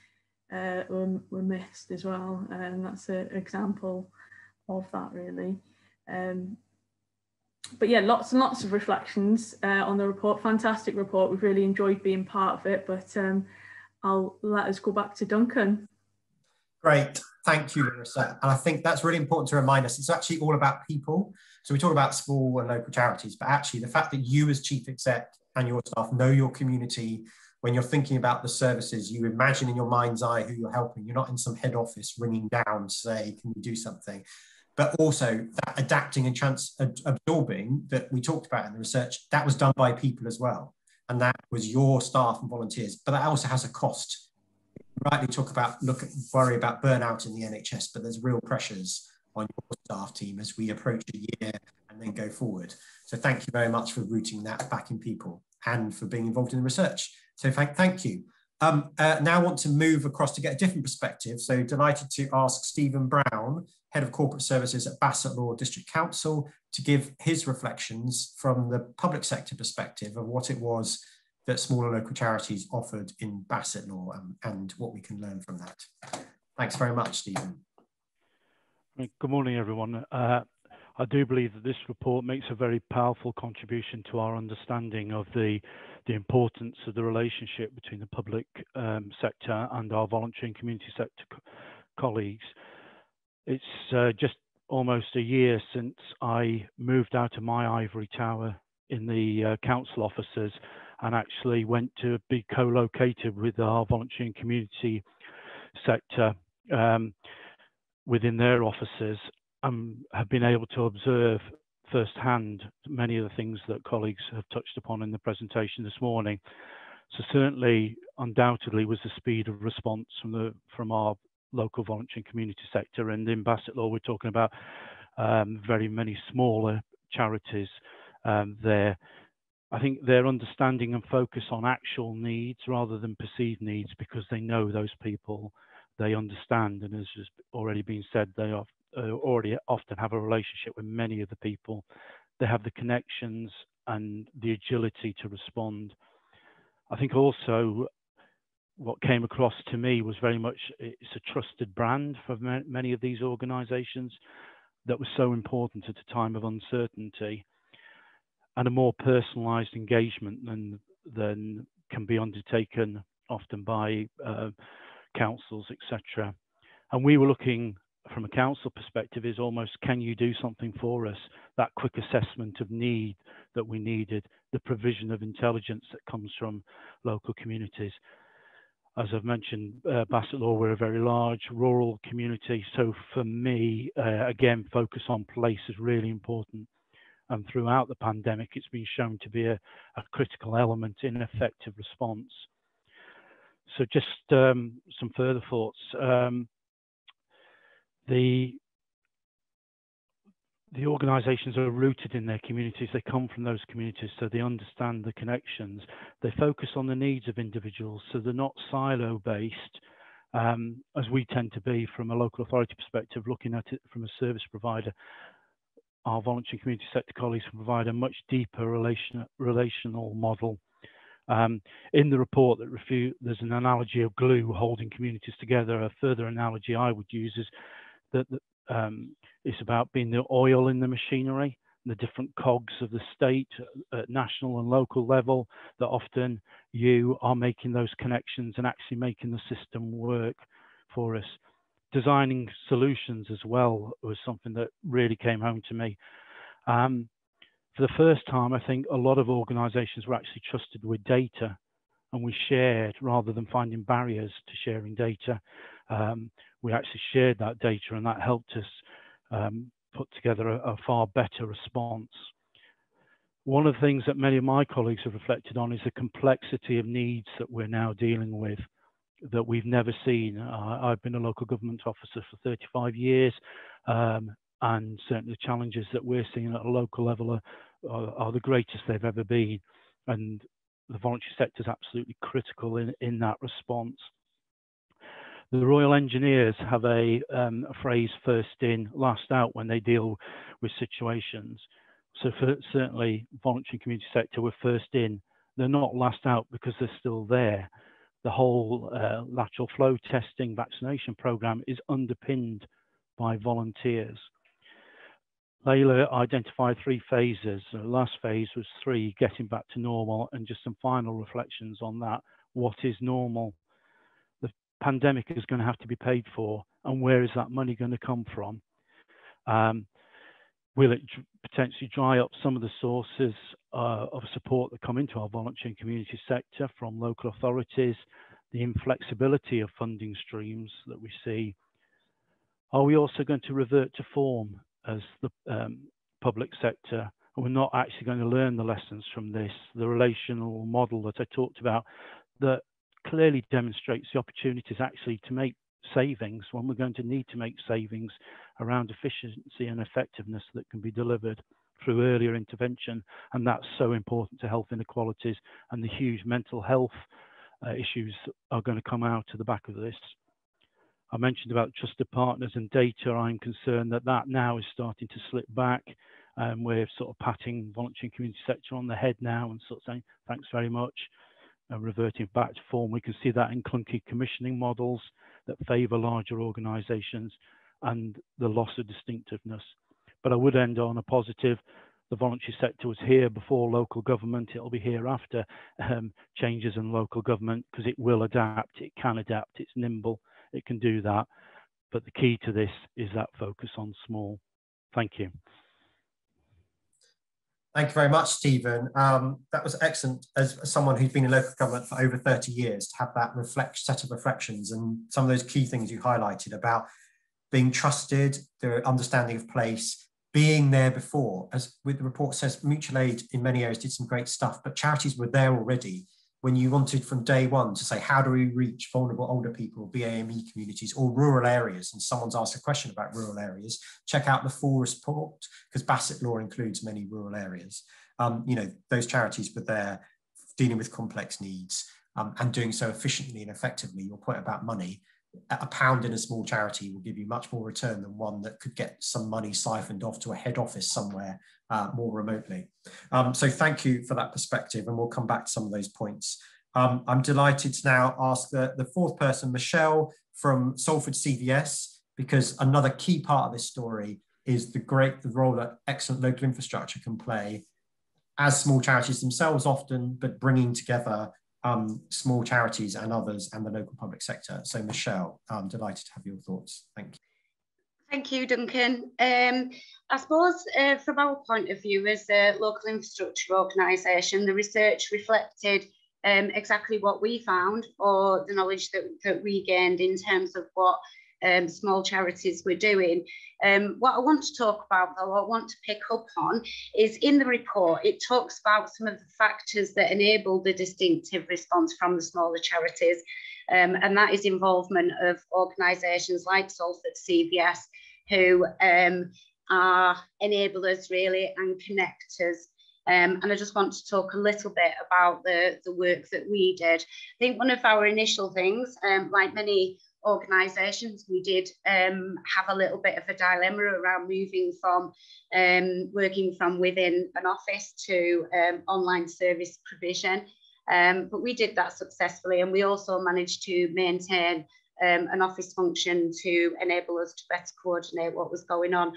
uh, were, were missed as well. And that's an example of that really. Um, but yeah, lots and lots of reflections uh, on the report. Fantastic report. We've really enjoyed being part of it, but um, I'll let us go back to Duncan. Great. Thank you, Lorrisa. And I think that's really important to remind us. It's actually all about people. So we talk about small and local charities, but actually the fact that you as chief exec and your staff know your community, when you're thinking about the services, you imagine in your mind's eye who you're helping. You're not in some head office ringing down to say, can we do something? But also that adapting and trans absorbing that we talked about in the research, that was done by people as well. And that was your staff and volunteers. But that also has a cost. You rightly talk about, look, worry about burnout in the NHS, but there's real pressures on your staff team as we approach a year and then go forward. So thank you very much for rooting that back in people and for being involved in the research. So thank, thank you. Um, uh, now I want to move across to get a different perspective. So delighted to ask Stephen Brown, Head of Corporate Services at Bassetlaw District Council, to give his reflections from the public sector perspective of what it was that smaller local charities offered in Bassetlaw um, and what we can learn from that. Thanks very much, Stephen. Good morning, everyone. Uh, I do believe that this report makes a very powerful contribution to our understanding of the, the importance of the relationship between the public um, sector and our voluntary and community sector co colleagues. It's uh, just almost a year since I moved out of my ivory tower in the uh, council offices and actually went to be co-located with our voluntary and community sector. Um, within their offices and have been able to observe firsthand many of the things that colleagues have touched upon in the presentation this morning. So certainly, undoubtedly, was the speed of response from the from our local voluntary and community sector. And in Bassetlaw, Law, we're talking about um, very many smaller charities um, there. I think their understanding and focus on actual needs rather than perceived needs because they know those people, they understand, and as has already been said, they are, already often have a relationship with many of the people. They have the connections and the agility to respond. I think also what came across to me was very much it's a trusted brand for many of these organizations that was so important at a time of uncertainty and a more personalized engagement than than can be undertaken often by uh, councils etc and we were looking from a council perspective is almost can you do something for us that quick assessment of need that we needed the provision of intelligence that comes from local communities as I've mentioned, uh, Bassetlaw, we're a very large rural community. So for me, uh, again, focus on place is really important. And throughout the pandemic, it's been shown to be a, a critical element in effective response. So just um, some further thoughts. Um, the the organizations are rooted in their communities. They come from those communities, so they understand the connections. They focus on the needs of individuals, so they're not silo based, um, as we tend to be from a local authority perspective, looking at it from a service provider. Our voluntary community sector colleagues provide a much deeper relation, relational model. Um, in the report that there's an analogy of glue holding communities together. A further analogy I would use is that, um, it's about being the oil in the machinery, the different cogs of the state at national and local level that often you are making those connections and actually making the system work for us. Designing solutions as well was something that really came home to me. Um, for the first time, I think a lot of organizations were actually trusted with data and we shared rather than finding barriers to sharing data. Um, we actually shared that data and that helped us um, put together a, a far better response. One of the things that many of my colleagues have reflected on is the complexity of needs that we're now dealing with that we've never seen. Uh, I've been a local government officer for 35 years, um, and certainly the challenges that we're seeing at a local level are, are, are, the greatest they've ever been. And the voluntary sector is absolutely critical in, in that response. The Royal Engineers have a, um, a phrase first in, last out when they deal with situations. So for, certainly voluntary community sector, we're first in. They're not last out because they're still there. The whole uh, lateral flow testing vaccination program is underpinned by volunteers. Leila identified three phases. The last phase was three, getting back to normal, and just some final reflections on that. What is normal? Pandemic is going to have to be paid for, and where is that money going to come from? Um, will it potentially dry up some of the sources uh, of support that come into our voluntary and community sector from local authorities, the inflexibility of funding streams that we see? Are we also going to revert to form as the um, public sector? And we're not actually going to learn the lessons from this, the relational model that I talked about that clearly demonstrates the opportunities actually to make savings when we're going to need to make savings around efficiency and effectiveness that can be delivered through earlier intervention. And that's so important to health inequalities and the huge mental health uh, issues are going to come out of the back of this. I mentioned about trusted partners and data. I'm concerned that that now is starting to slip back. Um, we're sort of patting voluntary community sector on the head now and sort of saying, thanks very much uh, reverting back to form. We can see that in clunky commissioning models that favour larger organisations and the loss of distinctiveness. But I would end on a positive. The voluntary sector was here before local government. It'll be here after um, changes in local government because it will adapt. It can adapt. It's nimble. It can do that. But the key to this is that focus on small. Thank you. Thank you very much, Stephen. Um, that was excellent as someone who's been in local government for over 30 years to have that reflect set of reflections and some of those key things you highlighted about being trusted, the understanding of place, being there before. As with the report says, mutual aid in many areas did some great stuff, but charities were there already when you wanted from day one to say, how do we reach vulnerable older people, BAME communities, or rural areas? And someone's asked a question about rural areas, check out the full report because Bassetlaw includes many rural areas. Um, you know, those charities were there dealing with complex needs um, and doing so efficiently and effectively. Your point about money, a pound in a small charity will give you much more return than one that could get some money siphoned off to a head office somewhere uh, more remotely. Um, so thank you for that perspective, and we'll come back to some of those points. Um, I'm delighted to now ask the, the fourth person, Michelle from Salford CVS, because another key part of this story is the great the role that excellent local infrastructure can play as small charities themselves often, but bringing together um, small charities and others and the local public sector. So Michelle, I'm delighted to have your thoughts. Thank you. Thank you, Duncan. Um, I suppose uh, from our point of view as a local infrastructure organisation, the research reflected um, exactly what we found or the knowledge that, that we gained in terms of what um, small charities we're doing. Um, what I want to talk about, though, I want to pick up on is in the report, it talks about some of the factors that enable the distinctive response from the smaller charities. Um, and that is involvement of organisations like Salford CVS, who um, are enablers really and connectors. Um, and I just want to talk a little bit about the, the work that we did. I think one of our initial things, um, like many organisations, we did um, have a little bit of a dilemma around moving from um, working from within an office to um, online service provision. Um, but we did that successfully, and we also managed to maintain um, an office function to enable us to better coordinate what was going on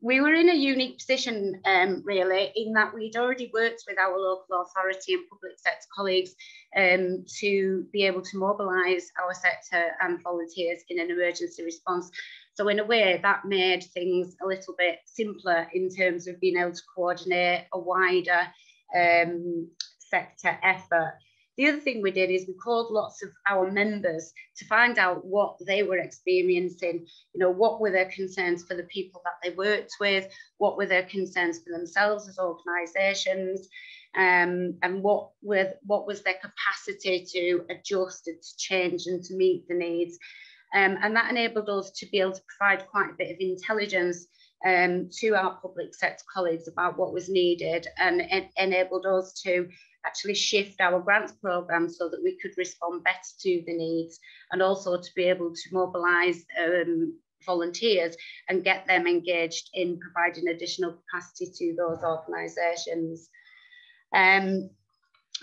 we were in a unique position, um, really, in that we'd already worked with our local authority and public sector colleagues um, to be able to mobilise our sector and volunteers in an emergency response. So, in a way, that made things a little bit simpler in terms of being able to coordinate a wider um, sector effort. The other thing we did is we called lots of our members to find out what they were experiencing, you know, what were their concerns for the people that they worked with, what were their concerns for themselves as organisations, um, and what were what was their capacity to adjust and to change and to meet the needs. Um, and that enabled us to be able to provide quite a bit of intelligence um, to our public sector colleagues about what was needed and enabled us to actually shift our grants program so that we could respond better to the needs and also to be able to mobilise um, volunteers and get them engaged in providing additional capacity to those organisations. Um,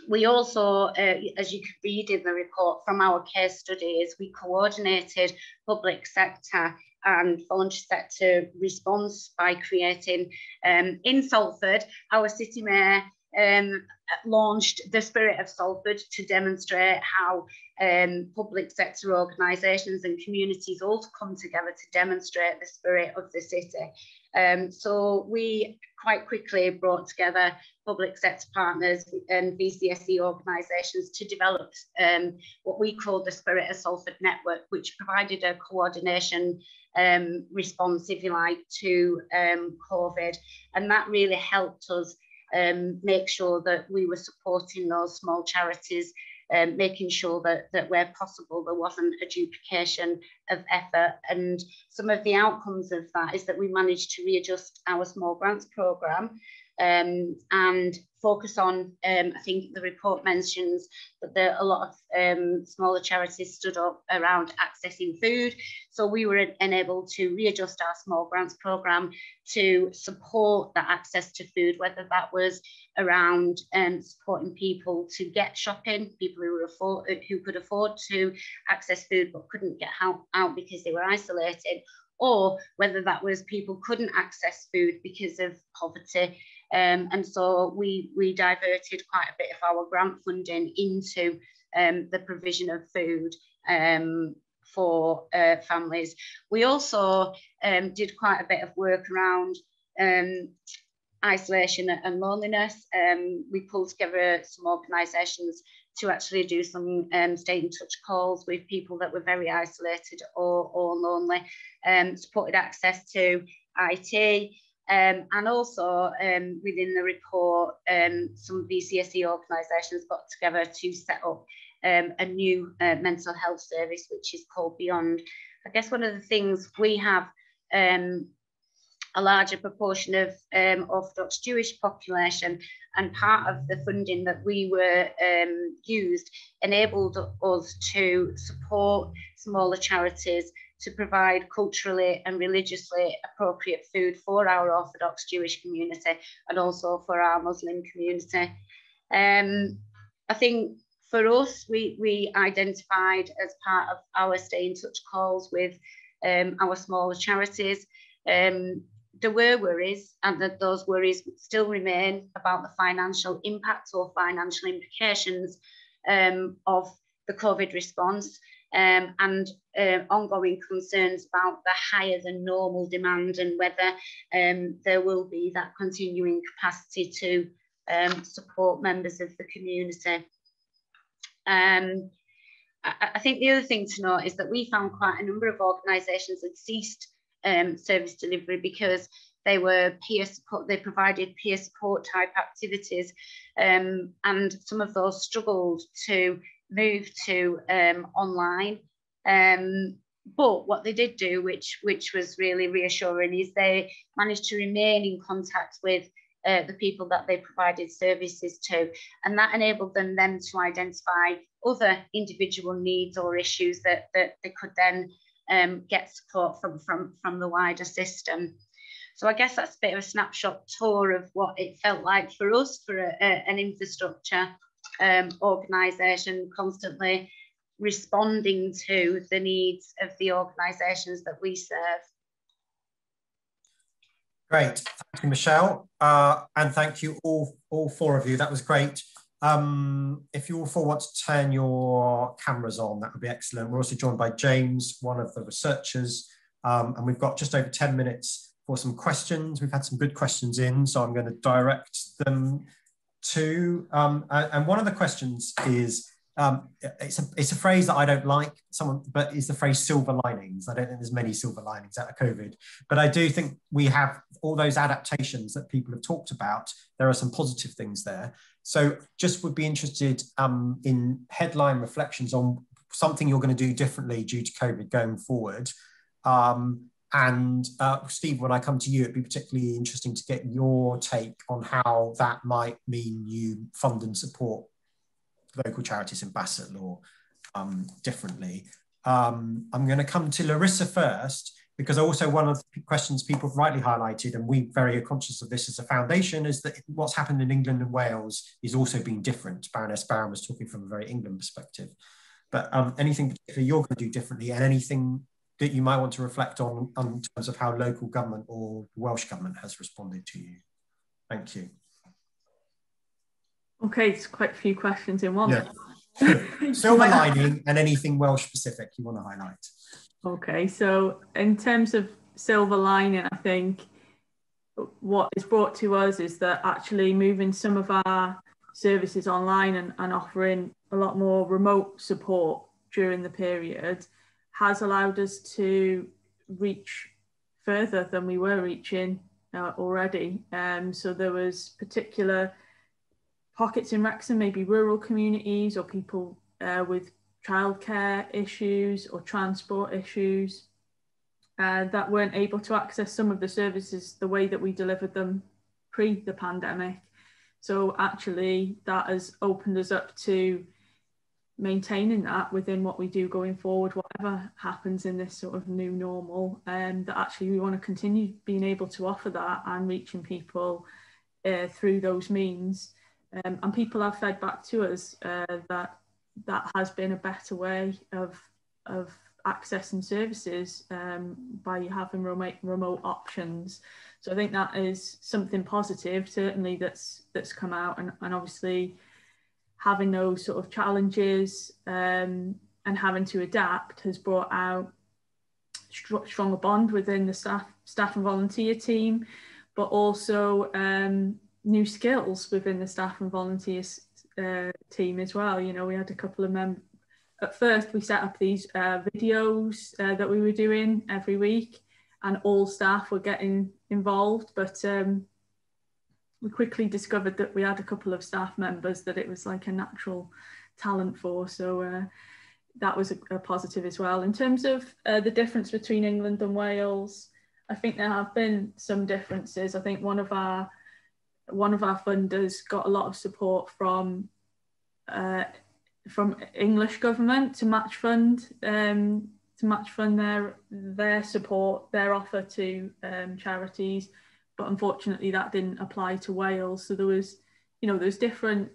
we also, uh, as you could read in the report from our case studies, we coordinated public sector and voluntary sector response by creating um, in Salford, our city mayor um, launched the Spirit of Salford to demonstrate how um, public sector organisations and communities all come together to demonstrate the spirit of the city. Um, so we quite quickly brought together public sector partners and VCSE organisations to develop um, what we call the Spirit of Salford Network, which provided a coordination um, response, if you like, to um, COVID. And that really helped us um, make sure that we were supporting those small charities, um, making sure that, that where possible there wasn't a duplication of effort. And some of the outcomes of that is that we managed to readjust our small grants programme um, and focus on, um, I think the report mentions that there a lot of um, smaller charities stood up around accessing food. So we were enabled to readjust our small grants programme to support that access to food, whether that was around um, supporting people to get shopping, people who, were afford, who could afford to access food but couldn't get out, out because they were isolated, or whether that was people couldn't access food because of poverty um, and so we, we diverted quite a bit of our grant funding into um, the provision of food um, for uh, families. We also um, did quite a bit of work around um, isolation and loneliness. Um, we pulled together some organisations to actually do some um, stay in touch calls with people that were very isolated or, or lonely, um, supported access to IT, Um, and also um, within the report, um, some VCSE organisations got together to set up um, a new uh, mental health service, which is called Beyond. I guess one of the things we have um, a larger proportion of um, Orthodox Jewish population, and part of the funding that we were used enabled us to support smaller charities to provide culturally and religiously appropriate food for our Orthodox Jewish community and also for our Muslim community. Um, I think for us, we, we identified as part of our stay in touch calls with um, our smaller charities. Um, there were worries, and that those worries still remain about the financial impacts or financial implications um, of the COVID response um, and uh, ongoing concerns about the higher than normal demand and whether um, there will be that continuing capacity to um, support members of the community. Um, I, I, think the other thing to note is that we found quite a number of organisations had ceased um, service delivery because they were peer support, they provided peer support type activities, um, and some of those struggled to move to um, online. Um, but what they did do, which which was really reassuring, is they managed to remain in contact with uh, the people that they provided services to, and that enabled them then to identify other individual needs or issues that that they could then um, get support from from from the wider system. So I guess that's a bit of a snapshot tour of what it felt like for us for a, a, an infrastructure um, organisation constantly responding to the needs of the organisations that we serve. Great, thank you, Michelle, uh, and thank you all, all four of you. That was great. Um, if you all four want to turn your cameras on, that would be excellent. We're also joined by James, one of the researchers, um, and we've got just over 10 minutes for some questions. We've had some good questions in, so I'm going to direct them to, um, and one of the questions is, um, it's, a, it's a phrase that I don't like, someone, but is the phrase silver linings. I don't think there's many silver linings out of COVID, but I do think we have all those adaptations that people have talked about. There are some positive things there. So just would be interested um, in headline reflections on something you're going to do differently due to COVID going forward. Um, and uh, Steve, when I come to you, it'd be particularly interesting to get your take on how that might mean you fund and support local charities in Bassetlaw um, differently. Um, I'm going to come to Lorrisa first, because also one of the questions people have rightly highlighted, and we're very conscious of this as a foundation, is that what's happened in England and Wales is also being different. Baroness Barran was talking from a very England perspective. But um, anything you're going to do differently and anything that you might want to reflect on, on in terms of how local government or Welsh government has responded to you. Thank you. Okay, it's quite a few questions in one. Yeah. <laughs> Silver lining and anything Welsh specific you want to highlight. Okay, so in terms of silver lining, I think what is brought to us is that actually moving some of our services online and, and offering a lot more remote support during the period has allowed us to reach further than we were reaching uh, already. Um, so there was particular pockets in Wrexham, maybe rural communities or people uh, with childcare issues or transport issues uh, that weren't able to access some of the services the way that we delivered them pre the pandemic. So actually that has opened us up to maintaining that within what we do going forward, whatever happens in this sort of new normal, um, that actually we want to continue being able to offer that and reaching people uh, through those means. Um, and people have fed back to us uh, that that has been a better way of of accessing services um, by having remote remote options. So I think that is something positive, certainly that's that's come out, and, and obviously having those sort of challenges um, and having to adapt has brought out str- stronger bond within the staff staff and volunteer team, but also um, new skills within the staff and volunteers uh, team as well. You know, we had a couple of members. At first, we set up these uh, videos uh, that we were doing every week, and all staff were getting involved, but um, we quickly discovered that we had a couple of staff members that it was like a natural talent for. So uh, that was a, a, positive as well. In terms of uh, the difference between England and Wales, I think there have been some differences. I think one of our one of our funders got a lot of support from uh, from English government to match fund um, to match fund their their support their offer to um, charities, but unfortunately that didn't apply to Wales. So there was you know there's different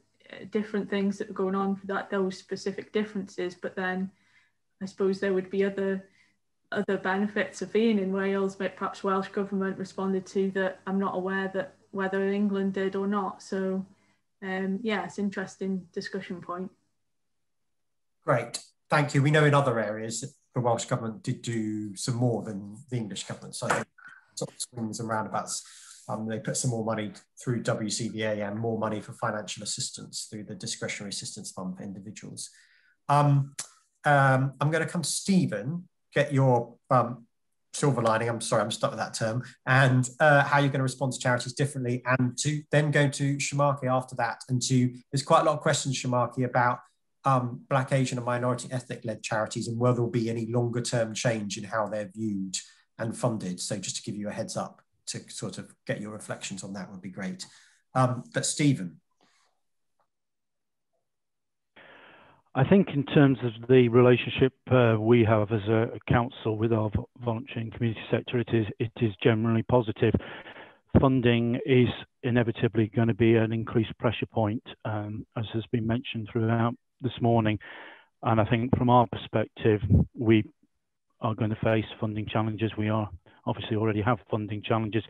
different things that were going on for that those specific differences, but then I suppose there would be other other benefits of being in Wales, but perhaps Welsh government responded to that I'm not aware that whether England did or not. So um, yeah, it's interesting discussion point. Great, thank you. We know in other areas the Welsh government did do some more than the English government. So sort swings and roundabouts. Um, they put some more money through WCVA and more money for financial assistance through the discretionary assistance fund for individuals. Um, um, I'm going to come to Stephen get your um, silver lining. I'm sorry, I'm stuck with that term, and uh, how you're going to respond to charities differently, and to then go to Sharmarke after that. And to there's quite a lot of questions, Sharmarke, about um, Black, Asian, and minority ethnic led charities, and whether there'll be any longer term change in how they're viewed and funded. So just to give you a heads up to sort of get your reflections on that would be great. Um, but Stephen. I think in terms of the relationship uh, we have as a, council with our volunteering community sector, it is it is generally positive. Funding is inevitably going to be an increased pressure point, um, as has been mentioned throughout this morning. And I think from our perspective, we are going to face funding challenges. We are obviously already have funding challenges.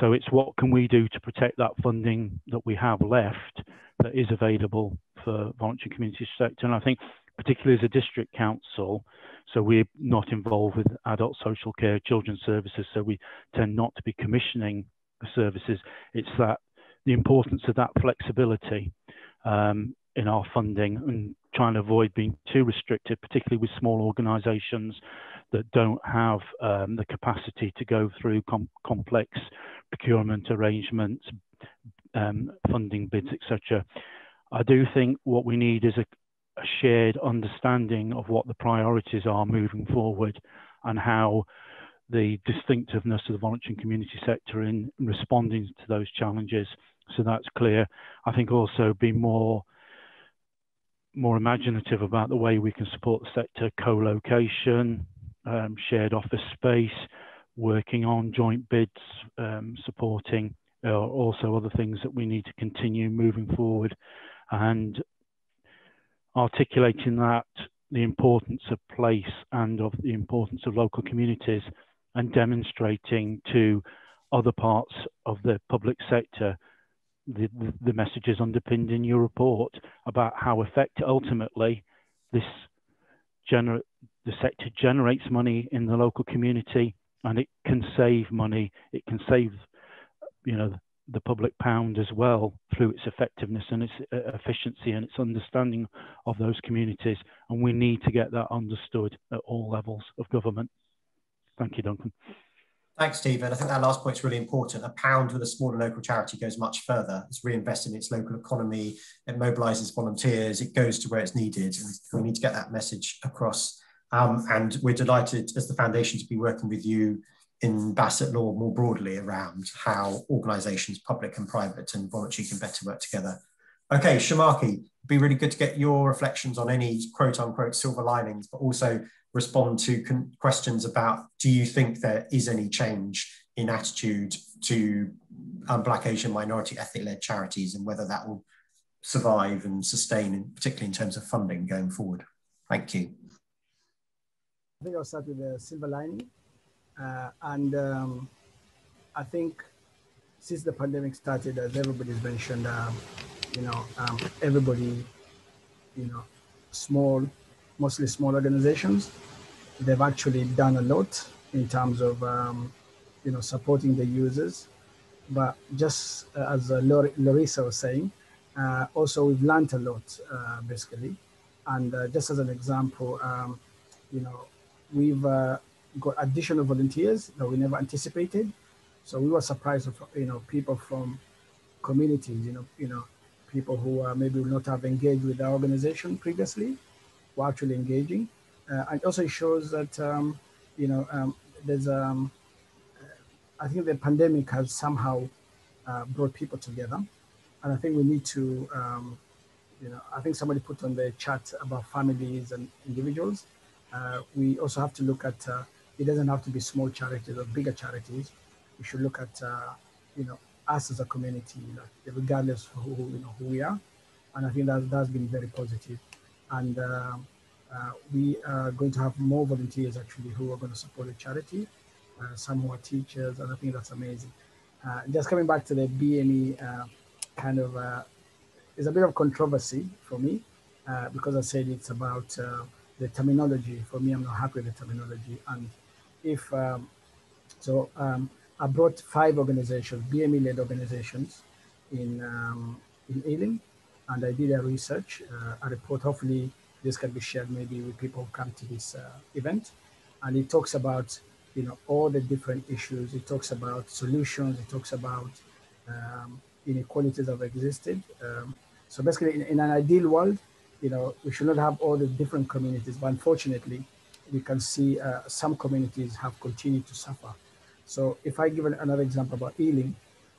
So it's what can we do to protect that funding that we have left that is available for voluntary community sector. And I think particularly as a district council, so we're not involved with adult social care, children's services, so we tend not to be commissioning the services. It's that the importance of that flexibility um, in our funding and trying to avoid being too restrictive, particularly with small organisations that don't have um, the capacity to go through com complex procurement arrangements, um, funding bids, etc. I do think what we need is a, a shared understanding of what the priorities are moving forward and how the distinctiveness of the voluntary and community sector in responding to those challenges. So that's clear. I think also be more more imaginative about the way we can support the sector, co-location, um, shared office space, working on joint bids, um, supporting uh, also other things that we need to continue moving forward and articulating that the importance of place and of the importance of local communities and demonstrating to other parts of the public sector the, the, messages underpinned in your report about how effective ultimately this gener the sector generates money in the local community and it can save money. It can save, you know, the public pound as well through its effectiveness and its uh, efficiency and its understanding of those communities. And we need to get that understood at all levels of government. Thank you, Duncan. Thanks, Stephen. I think that last point is really important. A pound with a smaller local charity goes much further. It's reinvested in its local economy. It mobilises volunteers. It goes to where it's needed. And we need to get that message across um, and we're delighted as the foundation to be working with you in Bassetlaw more broadly around how organisations, public and private and voluntary, can better work together. Okay, Sharmarke, it'd be really good to get your reflections on any quote unquote silver linings, but also respond to questions about do you think there is any change in attitude to um, Black, Asian, minority, ethnic led charities and whether that will survive and sustain, particularly in terms of funding going forward? Thank you. I think I'll start with the silver lining. Uh, and um, I think since the pandemic started, as everybody's mentioned, um, you know, um, everybody, you know, small, mostly small organizations, they've actually done a lot in terms of, um, you know, supporting the users. But just as uh, Lorrisa was saying, uh, also we've learned a lot, uh, basically. And uh, just as an example, um, you know, We've uh, got additional volunteers that we never anticipated. So we were surprised of you know people from communities, you know, you know, people who uh, maybe will not have engaged with the organization previously, were actually engaging, uh, and also it shows that um, you know um, there's um, I think the pandemic has somehow uh, brought people together, and I think we need to um, you know I think somebody put on the chat about families and individuals. Uh, we also have to look at uh, it doesn't have to be small charities or bigger charities. We should look at uh, you know us as a community, regardless of who, you know, who we are. And I think that that's been very positive. And uh, uh, we are going to have more volunteers actually who are going to support the charity. Uh, some who are teachers, and I think that's amazing. Uh, just coming back to the BME uh, kind of, uh, is a bit of controversy for me because I said it's about the terminology. For me, I'm not happy with the terminology. And if, um, so um, I brought five organizations, BME-led organizations in, um, in Ealing, and I did a research, uh, a report. Hopefully this can be shared maybe with people who come to this uh, event. And it talks about, you know, all the different issues. It talks about solutions. It talks about um, inequalities that have existed. Um, so basically in, in an ideal world, you know, we should not have all the different communities, but unfortunately, we can see uh, some communities have continued to suffer so if I give another example about Ealing,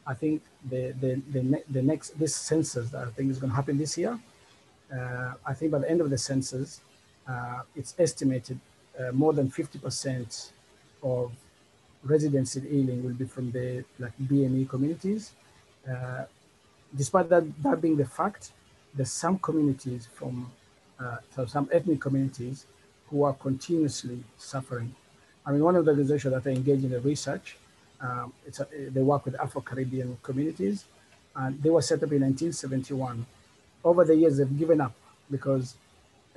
I think the, the, the, the next, this census that I think is going to happen this year, uh, I think by the end of the census, uh, it's estimated uh, more than 50% of residents in Ealing will be from the like BME communities. Uh, despite that, that being the fact, there's some communities from, uh, so some ethnic communities who are continuously suffering I mean, one of the organizations that are engaged in the research, um, it's a, they work with Afro-Caribbean communities, and they were set up in 1971. Over the years, they've given up because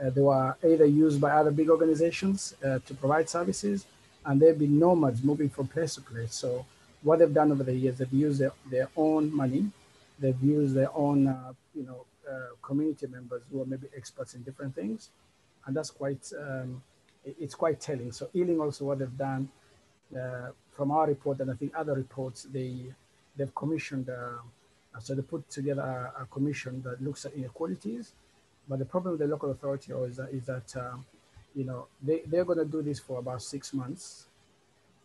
uh, they were either used by other big organizations uh, to provide services, and they've been nomads moving from place to place. So what they've done over the years, they've used their, their own money, they've used their own, uh, you know, uh, community members who are maybe experts in different things, and that's quite um, it's quite telling. So Ealing also what they've done uh, from our report and I think other reports, they they've commissioned. Uh, so they put together a, a, commission that looks at inequalities. But the problem with the local authority is that, is that um, you know they, they're going to do this for about six months,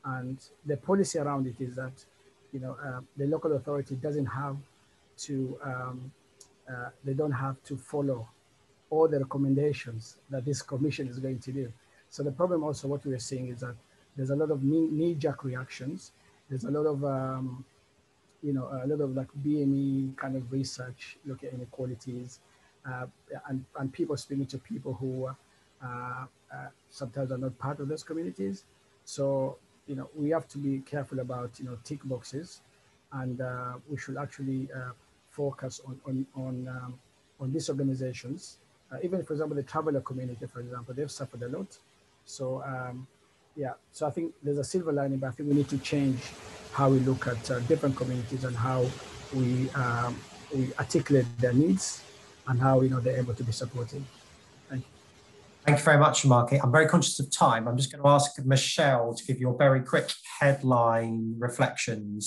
and the policy around it is that you know uh, the local authority doesn't have to um, uh, they don't have to follow all the recommendations that this commission is going to do. So the problem also, what we are seeing is that there's a lot of knee-jerk reactions. There's a lot of, um, you know, a lot of like BME kind of research, looking at inequalities, uh, and, and people speaking to people who uh, uh, sometimes are not part of those communities. So, you know, we have to be careful about, you know, tick boxes, and uh, we should actually uh, focus on, on, on, um, on these organizations. Uh, even, for example, the traveler community, for example, they've suffered a lot. So um, yeah, so I think there's a silver lining, but I think we need to change how we look at uh, different communities and how we um, we articulate their needs and how you know they're able to be supported. Thank you. Thank you very much, Marky. I'm very conscious of time. I'm just going to ask Michelle to give you a very quick headline reflections,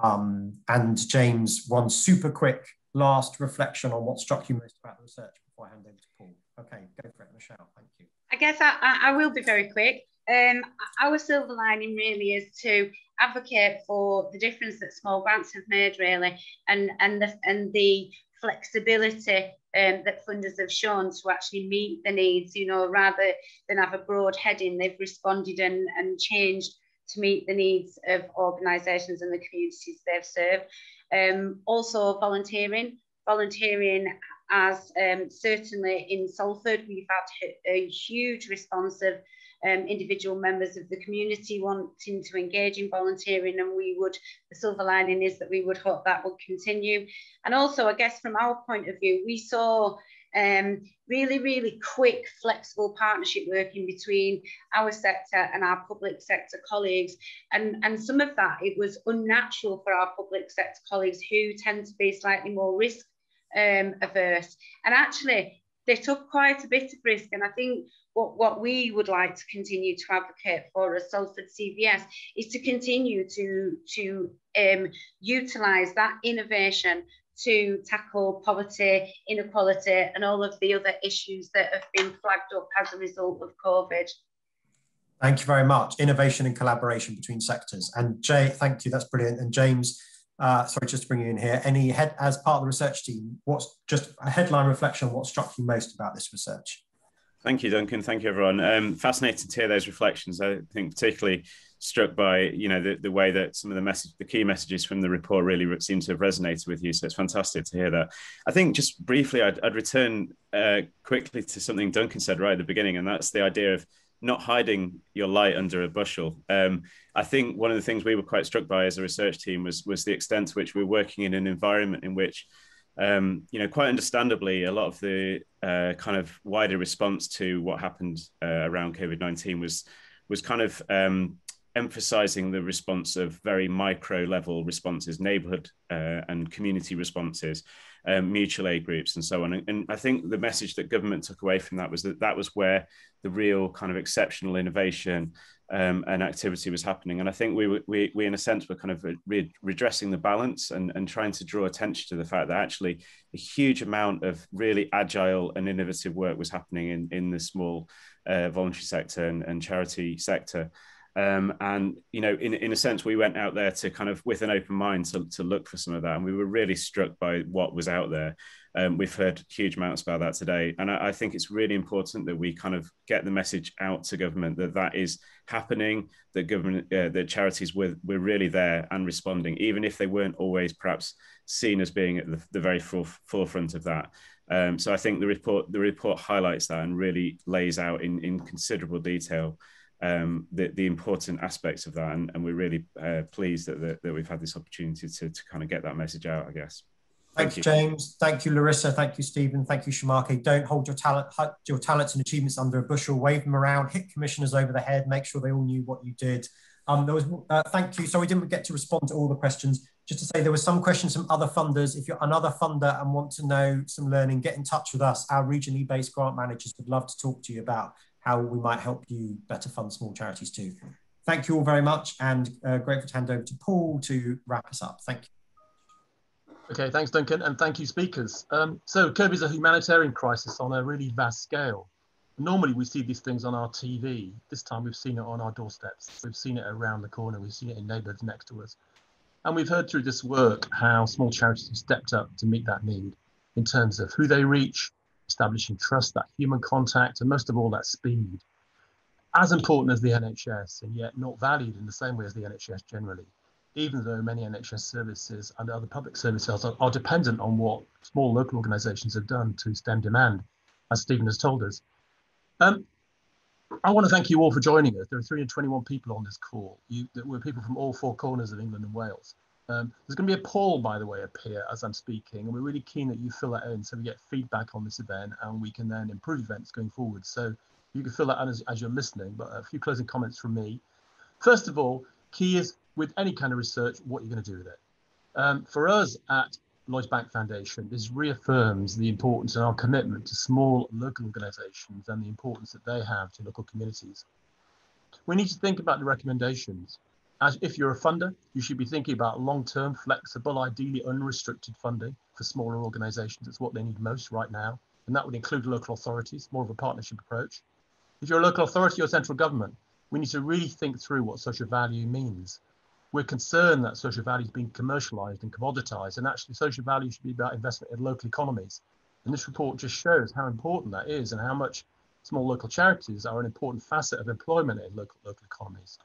um, and James one super quick last reflection on what struck you most about the research before I hand over to Paul. Okay, go for it, Michelle. Thank you. I guess I, I will be very quick. Um, our silver lining really is to advocate for the difference that small grants have made, really, and and the and the flexibility um, that funders have shown to actually meet the needs. You know, rather than have a broad heading, they've responded and and changed to meet the needs of organisations and the communities they've served. Um, also, volunteering. Volunteering as um, certainly in Salford, we've had a huge response of um, individual members of the community wanting to engage in volunteering and we would, the silver lining is that we would hope that would continue. And also, I guess from our point of view, we saw um, really, really quick, flexible partnership working between our sector and our public sector colleagues. And, and some of that, it was unnatural for our public sector colleagues who tend to be slightly more risk um, averse. And actually, they took quite a bit of risk. And I think what, what we would like to continue to advocate for as Salford CVS is to continue to, to um, utilise that innovation to tackle poverty, inequality, and all of the other issues that have been flagged up as a result of COVID. Thank you very much. Innovation and collaboration between sectors. And Jay, thank you. That's brilliant. And James, uh, sorry, just to bring you in here. Any head as part of the research team? What's just a headline reflection what struck you most about this research? Thank you, Duncan. Thank you, everyone. Um, fascinated to hear those reflections. I think particularly struck by you know the, the way that some of the message, the key messages from the report really seem to have resonated with you. So it's fantastic to hear that. I think just briefly, I'd, I'd return uh, quickly to something Duncan said right at the beginning, and that's the idea of not hiding your light under a bushel. Um, I think one of the things we were quite struck by as a research team was was the extent to which we we're working in an environment in which um, you know, quite understandably, a lot of the uh, kind of wider response to what happened uh, around COVID nineteen was was kind of um, emphasizing the response of very micro level responses, neighborhood uh, and community responses, um, mutual aid groups, and so on. And, and, I think the message that government took away from that was that that was where the real kind of exceptional innovation um, and activity was happening. And I think we, we, we in a sense, were kind of re redressing the balance and, and trying to draw attention to the fact that actually a huge amount of really agile and innovative work was happening in, in the small uh, voluntary sector and, and charity sector. Um, and you know, in, in a sense, we went out there to kind of with an open mind to, to look for some of that, and we were really struck by what was out there. Um, we've heard huge amounts about that today, and I, I, think it's really important that we kind of get the message out to government that that is happening. That government, uh, that charities were were really there and responding, even if they weren't always perhaps seen as being at the, the very forefront of that. Um, so I think the report the report highlights that and really lays out in in considerable detail um, the, the important aspects of that. And, and we're really uh, pleased that, that, that, we've had this opportunity to, to kind of get that message out, I guess. Thank Thanks, you. James. Thank you, Lorrisa. Thank you, Stephen. Thank you, Sharmarke. Don't hold your talent, your talents and achievements under a bushel. Wave them around. Hit commissioners over the head. Make sure they all knew what you did. Um, there was. Uh, thank you. So we didn't get to respond to all the questions. Just to say, there were some questions from other funders. If you're another funder and want to know some learning, get in touch with us. Our regionally based grant managers would love to talk to you about how we might help you better fund small charities too. Thank you all very much and uh, grateful to hand over to Paul to wrap us up. Thank you. Okay, thanks Duncan and thank you speakers. Um, so COVID is a humanitarian crisis on a really vast scale. Normally we see these things on our TV. This time we've seen it on our doorsteps. We've seen it around the corner. We've seen it in neighbourhoods next to us. And we've heard through this work how small charities have stepped up to meet that need in terms of who they reach, establishing trust, that human contact, and most of all, that speed. As important as the NHS, and yet not valued in the same way as the NHS generally, even though many NHS services and other public services are, are dependent on what small local organisations have done to stem demand, as Stephen has told us. Um, I want to thank you all for joining us. There are 321 people on this call. You, there were people from all four corners of England and Wales. Um, there's going to be a poll, by the way, up here as I'm speaking, and we're really keen that you fill that in so we get feedback on this event and we can then improve events going forward. So you can fill that in as, as you're listening, but a few closing comments from me. First of all, key is with any kind of research, what you're going to do with it. Um, for us at Lloyds Bank Foundation, this reaffirms the importance and our commitment to small local organisations and the importance that they have to local communities. We need to think about the recommendations as if you're a funder, you should be thinking about long-term, flexible, ideally unrestricted funding for smaller organizations. It's what they need most right now. And that would include local authorities, more of a partnership approach. If you're a local authority or central government, we need to really think through what social value means. We're concerned that social value is being commercialized and commoditized, and actually social value should be about investment in local economies. And this report just shows how important that is and how much small local charities are an important facet of employment in local, local economies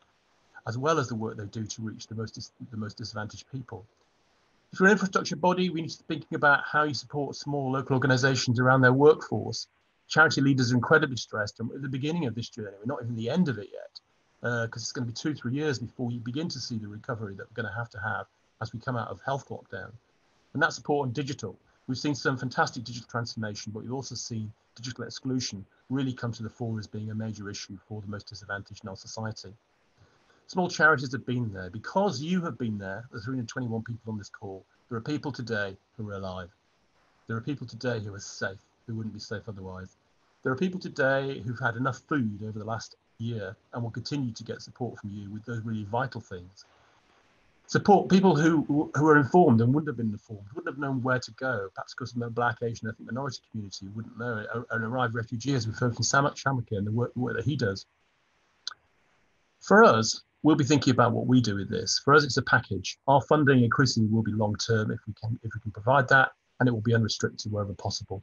as well as the work they do to reach the most, the most disadvantaged people. If you're an infrastructure body, we need to be thinking about how you support small local organizations around their workforce. Charity leaders are incredibly stressed and at the beginning of this journey. We're not even the end of it yet because uh, it's going to be two, three years before you begin to see the recovery that we're going to have to have as we come out of health lockdown. And that support on digital. We've seen some fantastic digital transformation, but we've also seen digital exclusion really come to the fore as being a major issue for the most disadvantaged in our society. Small charities have been there. Because you have been there, the 321 people on this call, there are people today who are alive. There are people today who are safe. who wouldn't be safe otherwise. There are people today who've had enough food over the last year and will continue to get support from you with those really vital things. Support people who who are informed and wouldn't have been informed, wouldn't have known where to go, perhaps because the Black, Asian, ethnic minority community wouldn't know it. An arrived refugee, as we've heard from Samak Sharmarke and the work, the work that he does. For us, we'll be thinking about what we do with this. For us, it's a package. Our funding increasingly will be long term if we can if we can provide that, and it will be unrestricted wherever possible.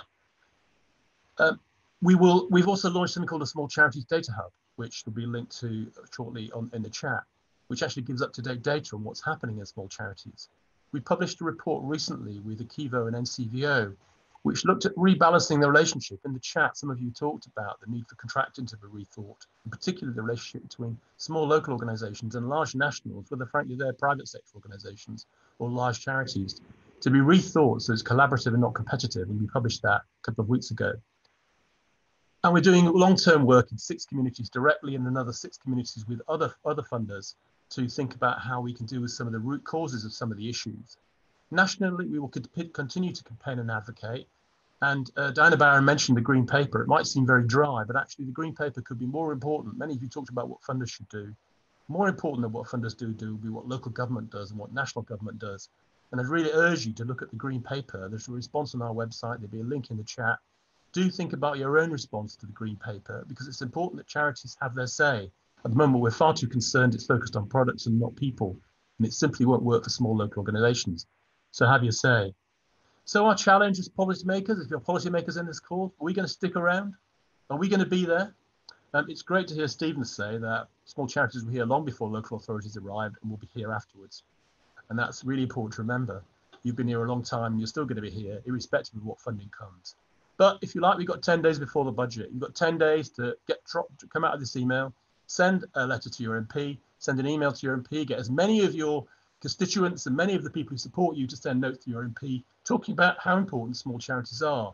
Um, we will. We've also launched something called a Small Charities Data Hub, which will be linked to shortly on in the chat, which actually gives up-to-date data on what's happening in small charities. We published a report recently with ACEVO and NCVO, which looked at rebalancing the relationship. In the chat, some of you talked about the need for contracting to be rethought, in particular the relationship between small local organizations and large nationals, whether frankly they're private sector organizations or large charities, to be rethought so it's collaborative and not competitive. And we published that a couple of weeks ago. And we're doing long-term work in six communities directly and another six communities with other, other funders to think about how we can deal with some of the root causes of some of the issues. Nationally, we will continue to campaign and advocate. And uh, Diana Barran mentioned the Green Paper. It might seem very dry, but actually the Green Paper could be more important. Many of you talked about what funders should do. More important than what funders do, do be what local government does and what national government does. And I'd really urge you to look at the Green Paper. There's a response on our website. There'll be a link in the chat do think about your own response to the green paper because it's important that charities have their say. At the moment, we're far too concerned it's focused on products and not people, and it simply won't work for small local organizations. So have your say. So our challenge as policymakers, if you're policymakers in this call, are we going to stick around? Are we going to be there? Um, it's great to hear Stephen say that small charities were here long before local authorities arrived and will be here afterwards. And that's really important to remember. You've been here a long time you're still going to be here, irrespective of what funding comes. But if you like, we've got 10 days before the budget. You've got 10 days to get dropped, to come out of this email, send a letter to your MP, send an email to your MP, get as many of your constituents and many of the people who support you to send notes to your MP talking about how important small charities are.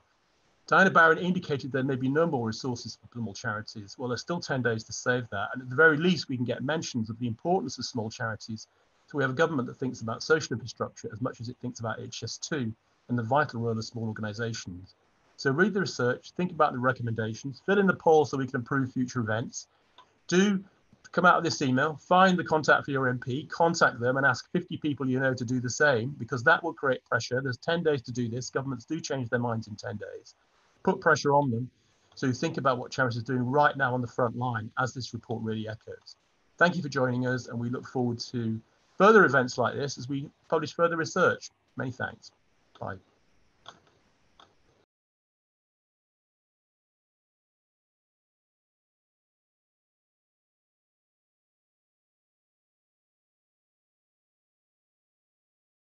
Diana Barran indicated there may be no more resources for small charities. Well, there's still 10 days to save that. And at the very least, we can get mentions of the importance of small charities. So we have a government that thinks about social infrastructure as much as it thinks about HS2 and the vital role of small organizations. So read the research, think about the recommendations, fill in the poll so we can improve future events. Do come out of this email, find the contact for your MP, contact them and ask 50 people you know to do the same because that will create pressure. There's 10 days to do this. Governments do change their minds in 10 days. Put pressure on them. So think about what charities are doing right now on the front line as this report really echoes. Thank you for joining us and we look forward to further events like this as we publish further research. Many thanks. Bye.